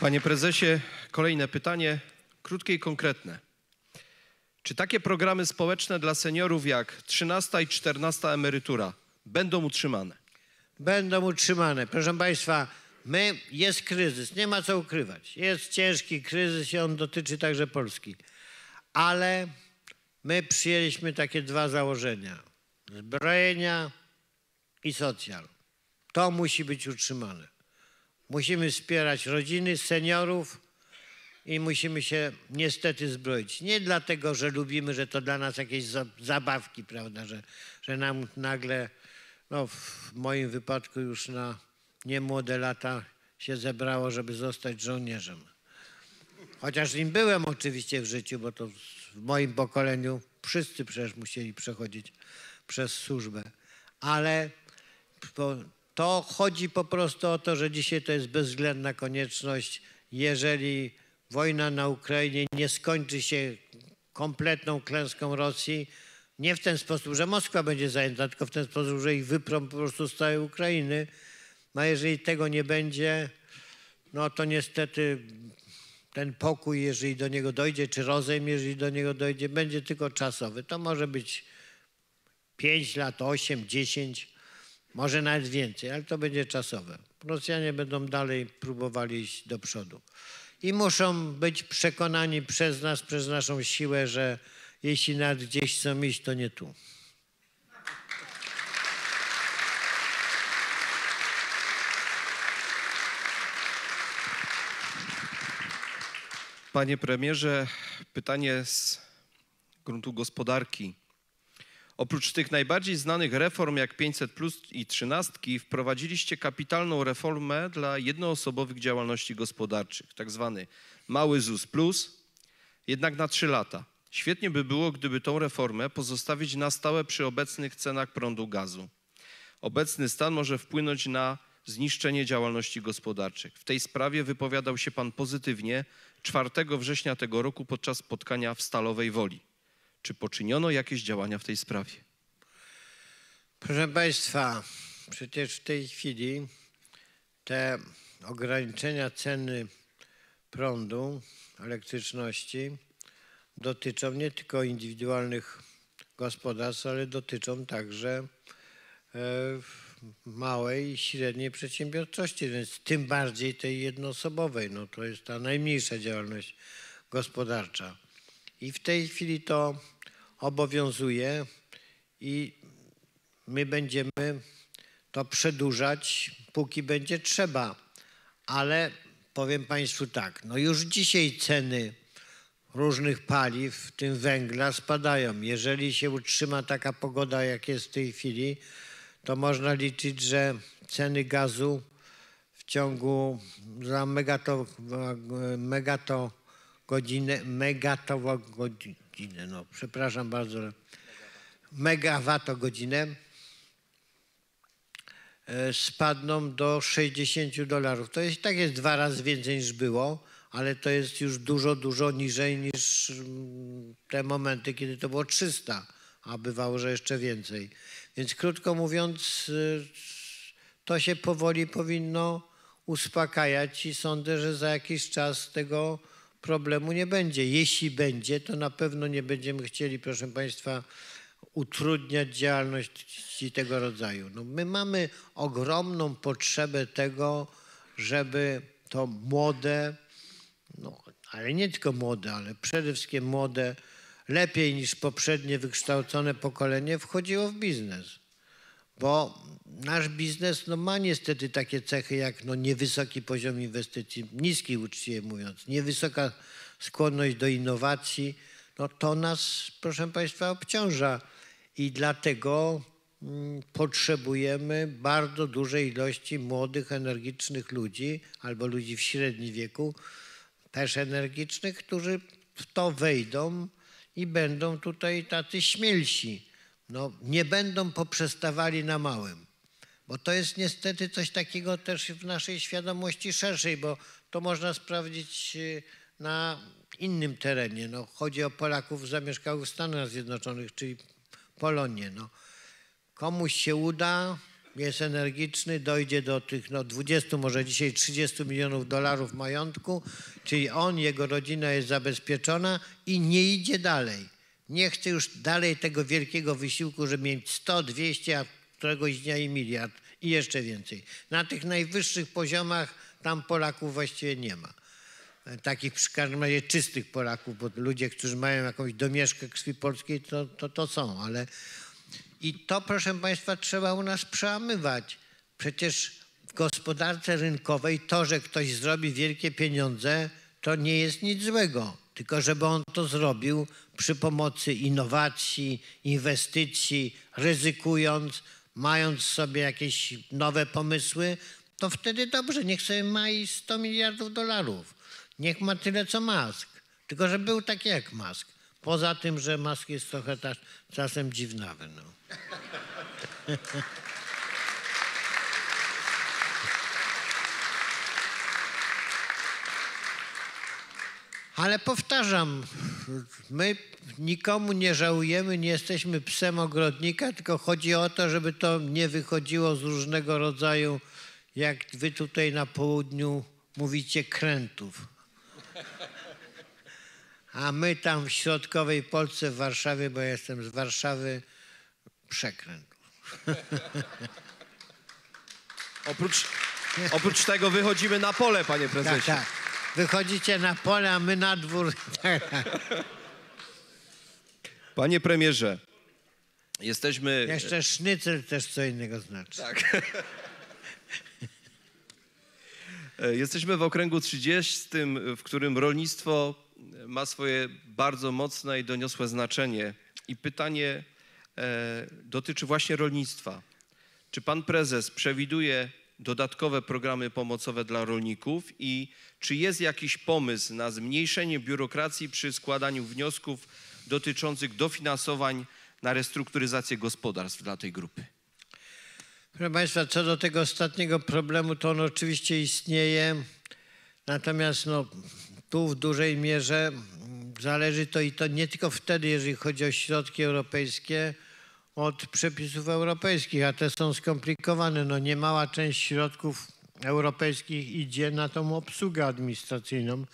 Panie prezesie, kolejne pytanie, krótkie i konkretne. Czy takie programy społeczne dla seniorów jak 13 i 14 emerytura będą utrzymane? Będą utrzymane. Proszę Państwa, my, jest kryzys, nie ma co ukrywać. Jest ciężki kryzys i on dotyczy także Polski. Ale my przyjęliśmy takie dwa założenia. Zbrojenia i socjal. To musi być utrzymane. Musimy wspierać rodziny, seniorów i musimy się niestety zbroić. Nie dlatego, że lubimy, że to dla nas jakieś za- zabawki, prawda, że, że nam nagle, no w moim wypadku już na niemłode lata się zebrało, żeby zostać żołnierzem. Chociaż nim byłem oczywiście w życiu, bo to w moim pokoleniu wszyscy przecież musieli przechodzić przez służbę. Ale to, chodzi po prostu o to, że dzisiaj to jest bezwzględna konieczność. Jeżeli wojna na Ukrainie nie skończy się kompletną klęską Rosji, nie w ten sposób, że Moskwa będzie zajęta, tylko w ten sposób, że ich wyprą po prostu z całej Ukrainy. No a jeżeli tego nie będzie, no to niestety ten pokój, jeżeli do niego dojdzie, czy rozejm, jeżeli do niego dojdzie, będzie tylko czasowy. To może być 5 lat, 8, 10, może nawet więcej, ale to będzie czasowe. Rosjanie będą dalej próbowali iść do przodu. I muszą być przekonani przez nas, przez naszą siłę, że jeśli nawet gdzieś chcą iść, to nie tu. Panie premierze, pytanie z gruntu gospodarki. Oprócz tych najbardziej znanych reform jak 500 plus i trzynastki, wprowadziliście kapitalną reformę dla jednoosobowych działalności gospodarczych, tak zwany mały ZUS plus, jednak na trzy lata. Świetnie by było, gdyby tą reformę pozostawić na stałe przy obecnych cenach prądu gazu. Obecny stan może wpłynąć na zniszczenie działalności gospodarczych. W tej sprawie wypowiadał się pan pozytywnie 4 września tego roku podczas spotkania w Stalowej Woli. Czy poczyniono jakieś działania w tej sprawie? Proszę Państwa, przecież w tej chwili te ograniczenia ceny prądu, elektryczności dotyczą nie tylko indywidualnych gospodarstw, ale dotyczą także e, małej i średniej przedsiębiorczości, więc tym bardziej tej jednoosobowej. No to jest ta najmniejsza działalność gospodarcza. I w tej chwili to obowiązuje i my będziemy to przedłużać, póki będzie trzeba. Ale powiem Państwu tak, no już dzisiaj ceny różnych paliw, w tym węgla, spadają. Jeżeli się utrzyma taka pogoda, jak jest w tej chwili, to można liczyć, że ceny gazu w ciągu za megato, megato godzinę, megawattogodzinę, no przepraszam bardzo, megawattogodzinę e, spadną do 60 dolarów. To jest tak jest dwa razy więcej niż było, ale to jest już dużo, dużo niżej niż mm, te momenty, kiedy to było 300, a bywało, że jeszcze więcej. Więc krótko mówiąc, y, to się powoli powinno uspokajać i sądzę, że za jakiś czas tego problemu nie będzie. Jeśli będzie, to na pewno nie będziemy chcieli, proszę Państwa, utrudniać działalności tego rodzaju. No my mamy ogromną potrzebę tego, żeby to młode, no, ale nie tylko młode, ale przede wszystkim młode, lepiej niż poprzednie wykształcone pokolenie wchodziło w biznes. Bo nasz biznes no, ma niestety takie cechy jak no, niewysoki poziom inwestycji, niski uczciwie mówiąc, niewysoka skłonność do innowacji. No, to nas, proszę Państwa, obciąża i dlatego mm, potrzebujemy bardzo dużej ilości młodych, energicznych ludzi albo ludzi w średnim wieku, też energicznych, którzy w to wejdą i będą tutaj tacy śmielsi. No, nie będą poprzestawali na małym. Bo to jest niestety coś takiego też w naszej świadomości szerszej, bo to można sprawdzić y, na innym terenie. No, chodzi o Polaków zamieszkałych w Stanach Zjednoczonych, czyli Polonię. No. Komuś się uda, jest energiczny, dojdzie do tych no, 20, może dzisiaj 30 milionów dolarów majątku, czyli on, jego rodzina jest zabezpieczona i nie idzie dalej. Nie chce już dalej tego wielkiego wysiłku, żeby mieć 100, 200, a któregoś dnia i miliard i jeszcze więcej. Na tych najwyższych poziomach tam Polaków właściwie nie ma. Takich przy każdym razie czystych Polaków, bo ludzie, którzy mają jakąś domieszkę krwi polskiej, to, to, to są, ale i to, proszę Państwa, trzeba u nas przełamywać. Przecież w gospodarce rynkowej to, że ktoś zrobi wielkie pieniądze, to nie jest nic złego. Tylko żeby on to zrobił przy pomocy innowacji, inwestycji, ryzykując, mając sobie jakieś nowe pomysły, to wtedy dobrze, niech sobie ma i 100 miliardów dolarów. Niech ma tyle co Musk. Tylko, że był taki jak Musk. Poza tym, że Musk jest trochę ta, czasem dziwnawy. No. *laughs* Ale powtarzam, my nikomu nie żałujemy, nie jesteśmy psem ogrodnika, tylko chodzi o to, żeby to nie wychodziło z różnego rodzaju, jak wy tutaj na południu mówicie, krętów. A my tam w środkowej Polsce, w Warszawie, bo ja jestem z Warszawy, przekrętów. *laughs* Oprócz, oprócz tego wychodzimy na pole, panie Tak, prezesie. tak. Wychodzicie na pole, a my na dwór. *laughs* Panie premierze, jesteśmy... Jeszcze sznycel też co innego znaczy. *laughs* E, Jesteśmy w okręgu 30, w którym rolnictwo ma swoje bardzo mocne i doniosłe znaczenie. I pytanie e, dotyczy właśnie rolnictwa. Czy pan prezes przewiduje dodatkowe programy pomocowe dla rolników i czy jest jakiś pomysł na zmniejszenie biurokracji przy składaniu wniosków dotyczących dofinansowań na restrukturyzację gospodarstw dla tej grupy? Proszę Państwa, co do tego ostatniego problemu, to on oczywiście istnieje. Natomiast no, tu w dużej mierze mm, zależy to i to nie tylko wtedy, jeżeli chodzi o środki europejskie, od przepisów europejskich, a te są skomplikowane. No, niemała część środków europejskich idzie na tą obsługę administracyjną,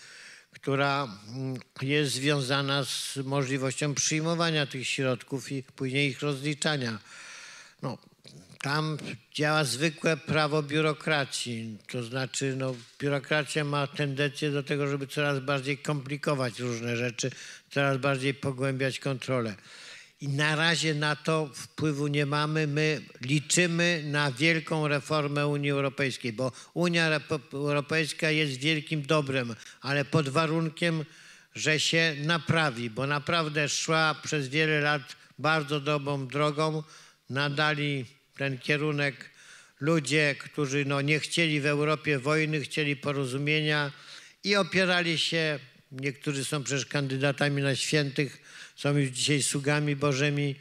która mm, jest związana z możliwością przyjmowania tych środków i później ich rozliczania. No, tam działa zwykłe prawo biurokracji. To znaczy, no, biurokracja ma tendencję do tego, żeby coraz bardziej komplikować różne rzeczy, coraz bardziej pogłębiać kontrolę. I na razie na to wpływu nie mamy. My liczymy na wielką reformę Unii Europejskiej, bo Unia Europejska jest wielkim dobrem, ale pod warunkiem, że się naprawi, bo naprawdę szła przez wiele lat bardzo dobrą drogą. Nadali ten kierunek ludzie, którzy no, nie chcieli w Europie wojny, chcieli porozumienia i opierali się, niektórzy są przecież kandydatami na świętych, są już dzisiaj sługami bożymi,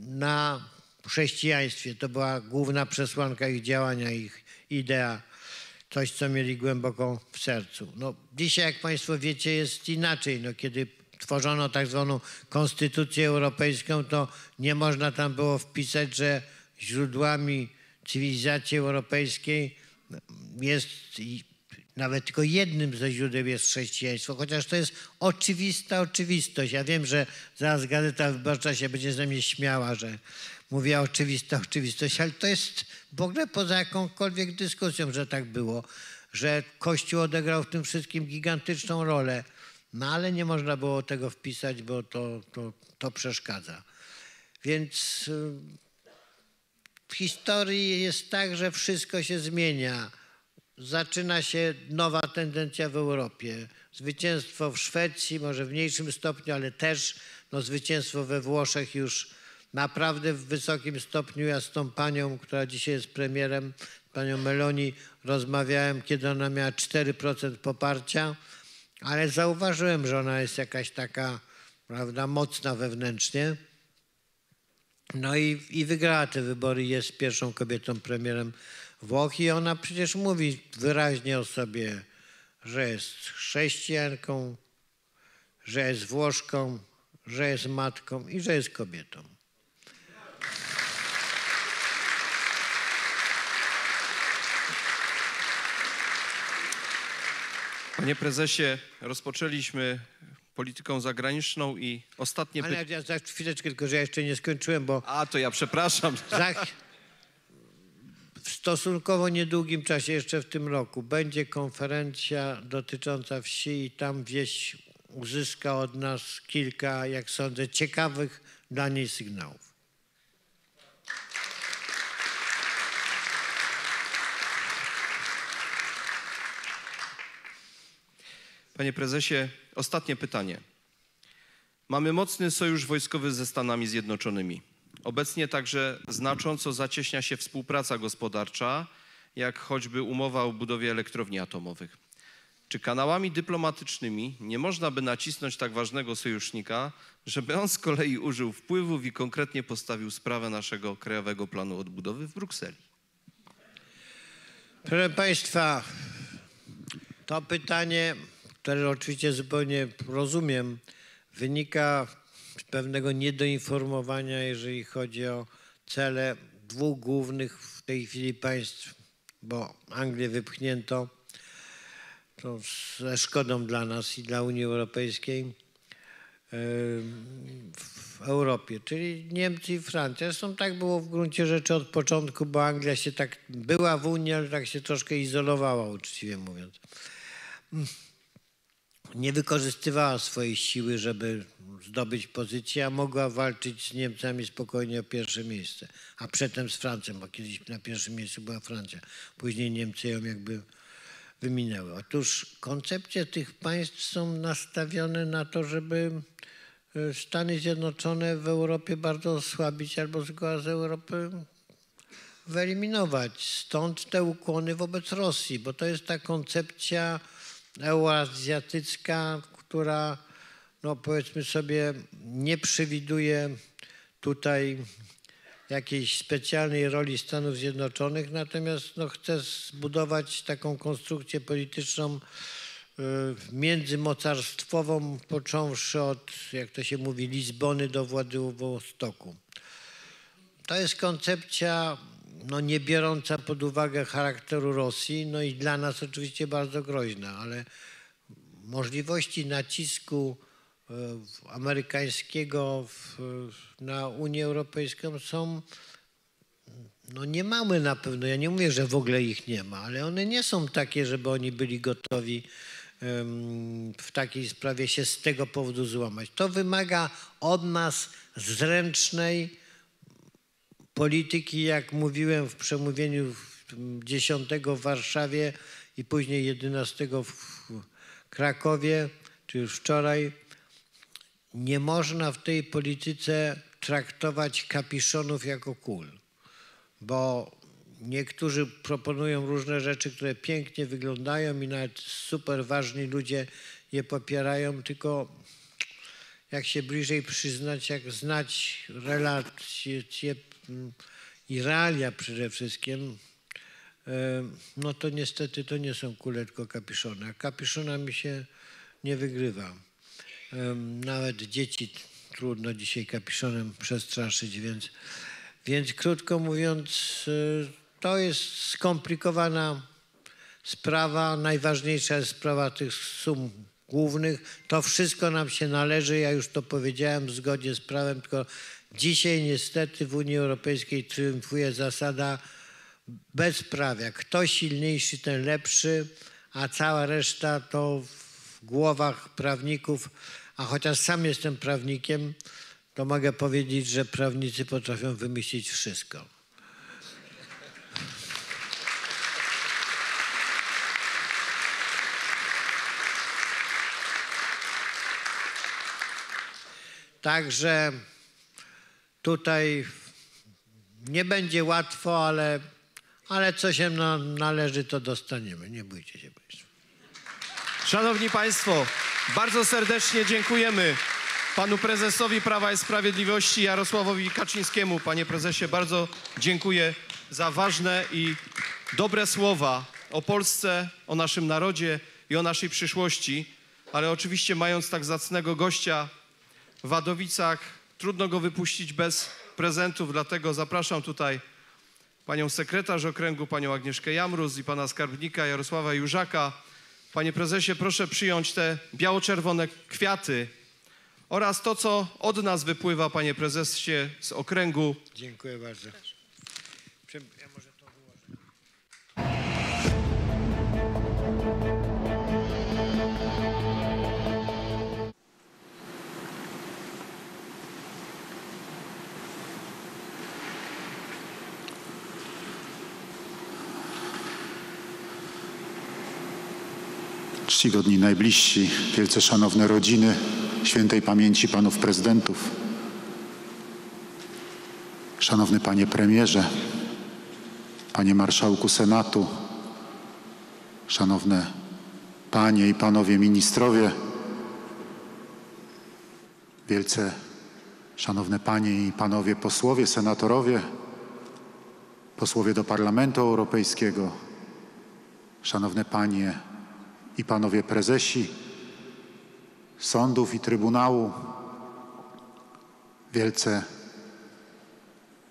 na chrześcijaństwie. To była główna przesłanka ich działania, ich idea coś, co mieli głęboko w sercu. No, dzisiaj, jak Państwo wiecie, jest inaczej. No, kiedy tworzono tak zwaną konstytucję europejską, to nie można tam było wpisać, że źródłami cywilizacji europejskiej jest nawet tylko jednym ze źródeł jest chrześcijaństwo, chociaż to jest oczywista oczywistość. Ja wiem, że zaraz Gazeta Wyborcza się będzie ze mnie śmiała, że mówię oczywista oczywistość, ale to jest w ogóle poza jakąkolwiek dyskusją, że tak było, że Kościół odegrał w tym wszystkim gigantyczną rolę, no ale nie można było tego wpisać, bo to, to, to przeszkadza. Więc y, w historii jest tak, że wszystko się zmienia. Zaczyna się nowa tendencja w Europie. Zwycięstwo w Szwecji, może w mniejszym stopniu, ale też no, zwycięstwo we Włoszech już naprawdę w wysokim stopniu. Ja z tą panią, która dzisiaj jest premierem, panią Meloni, rozmawiałem, kiedy ona miała 4% poparcia, ale zauważyłem, że ona jest jakaś taka, prawda, mocna wewnętrznie. No i, i wygrała te wybory, jest pierwszą kobietą premierem Włoch i ona przecież mówi wyraźnie o sobie, że jest chrześcijanką, że jest Włoszką, że jest matką i że jest kobietą. Panie prezesie, rozpoczęliśmy polityką zagraniczną i ostatnie Ale pytanie. ja za chwileczkę, tylko że ja jeszcze nie skończyłem, bo A, to ja przepraszam. za, w stosunkowo niedługim czasie, jeszcze w tym roku, będzie konferencja dotycząca wsi i tam wieś uzyska od nas kilka, jak sądzę, ciekawych dla niej sygnałów. Panie prezesie, ostatnie pytanie. Mamy mocny sojusz wojskowy ze Stanami Zjednoczonymi. Obecnie także znacząco zacieśnia się współpraca gospodarcza, jak choćby umowa o budowie elektrowni atomowych. Czy kanałami dyplomatycznymi nie można by nacisnąć tak ważnego sojusznika, żeby on z kolei użył wpływów i konkretnie postawił sprawę naszego Krajowego Planu Odbudowy w Brukseli? Proszę Państwa, to pytanie, które oczywiście zupełnie rozumiem, wynika z pewnego niedoinformowania, jeżeli chodzi o cele dwóch głównych w tej chwili państw, bo Anglię wypchnięto to ze szkodą dla nas i dla Unii Europejskiej em, w Europie, czyli Niemcy i Francja. Zresztą tak było w gruncie rzeczy od początku, bo Anglia się tak była w Unii, ale tak się troszkę izolowała, uczciwie mówiąc. Nie wykorzystywała swojej siły, żeby zdobyć pozycję, a mogła walczyć z Niemcami spokojnie o pierwsze miejsce. A przedtem z Francją, bo kiedyś na pierwszym miejscu była Francja. Później Niemcy ją jakby wyminęły. Otóż koncepcje tych państw są nastawione na to, żeby e, Stany Zjednoczone w Europie bardzo osłabić albo z Europy wyeliminować. Stąd te ukłony wobec Rosji, bo to jest ta koncepcja euroazjatycka, która, no powiedzmy sobie, nie przewiduje tutaj jakiejś specjalnej roli Stanów Zjednoczonych, natomiast no, chce zbudować taką konstrukcję polityczną y, międzymocarstwową, począwszy od, jak to się mówi, Lizbony do Władywostoku. To jest koncepcja no, nie biorąca pod uwagę charakteru Rosji, no i dla nas oczywiście bardzo groźna, ale możliwości nacisku e, amerykańskiego w, na Unię Europejską są no nie mamy na pewno, ja nie mówię, że w ogóle ich nie ma, ale one nie są takie, żeby oni byli gotowi w takiej sprawie się z tego powodu złamać. To wymaga od nas zręcznej polityki, jak mówiłem w przemówieniu w- 10 w Warszawie i później 11 w Krakowie, czy już wczoraj, nie można w tej polityce traktować kapiszonów jako kul, bo niektórzy proponują różne rzeczy, które pięknie wyglądają i nawet super ważni ludzie je popierają, tylko jak się bliżej przyznać, jak znać relacje i realia przede wszystkim, e, no to niestety to nie są kule, tylko kapiszony. A kapiszonami się nie wygrywa. Em, Nawet dzieci trudno dzisiaj kapiszonem przestraszyć, więc, więc krótko mówiąc, e, to jest skomplikowana sprawa. Najważniejsza jest sprawa tych sum głównych. To wszystko nam się należy, ja już to powiedziałem w zgodzie z prawem, tylko dzisiaj niestety w Unii Europejskiej triumfuje zasada bezprawia. Kto silniejszy, ten lepszy, a cała reszta to w głowach prawników, a chociaż sam jestem prawnikiem, to mogę powiedzieć, że prawnicy potrafią wymyślić wszystko. Także tutaj nie będzie łatwo, ale, ale co się nam należy, to dostaniemy. Nie bójcie się Państwo. Szanowni Państwo, bardzo serdecznie dziękujemy panu prezesowi Prawa i Sprawiedliwości Jarosławowi Kaczyńskiemu. Panie prezesie, bardzo dziękuję za ważne i dobre słowa o Polsce, o naszym narodzie i o naszej przyszłości. Ale oczywiście mając tak zacnego gościa w Wadowicach, trudno go wypuścić bez prezentów, dlatego zapraszam tutaj panią sekretarz okręgu, panią Agnieszkę Jamrus i pana skarbnika Jarosława Jurzaka. Panie prezesie, proszę przyjąć te biało-czerwone kwiaty oraz to, co od nas wypływa, panie prezesie, z okręgu. Dziękuję bardzo. Czcigodni najbliżsi, wielce szanowne rodziny, świętej pamięci panów prezydentów, szanowny panie premierze, panie marszałku Senatu, szanowne panie i panowie ministrowie, wielce szanowne panie i panowie posłowie, senatorowie, posłowie do Parlamentu Europejskiego, szanowne panie i panowie prezesi sądów i Trybunału, wielce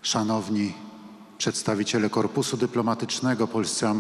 szanowni przedstawiciele korpusu dyplomatycznego, polscy ambasadorowie,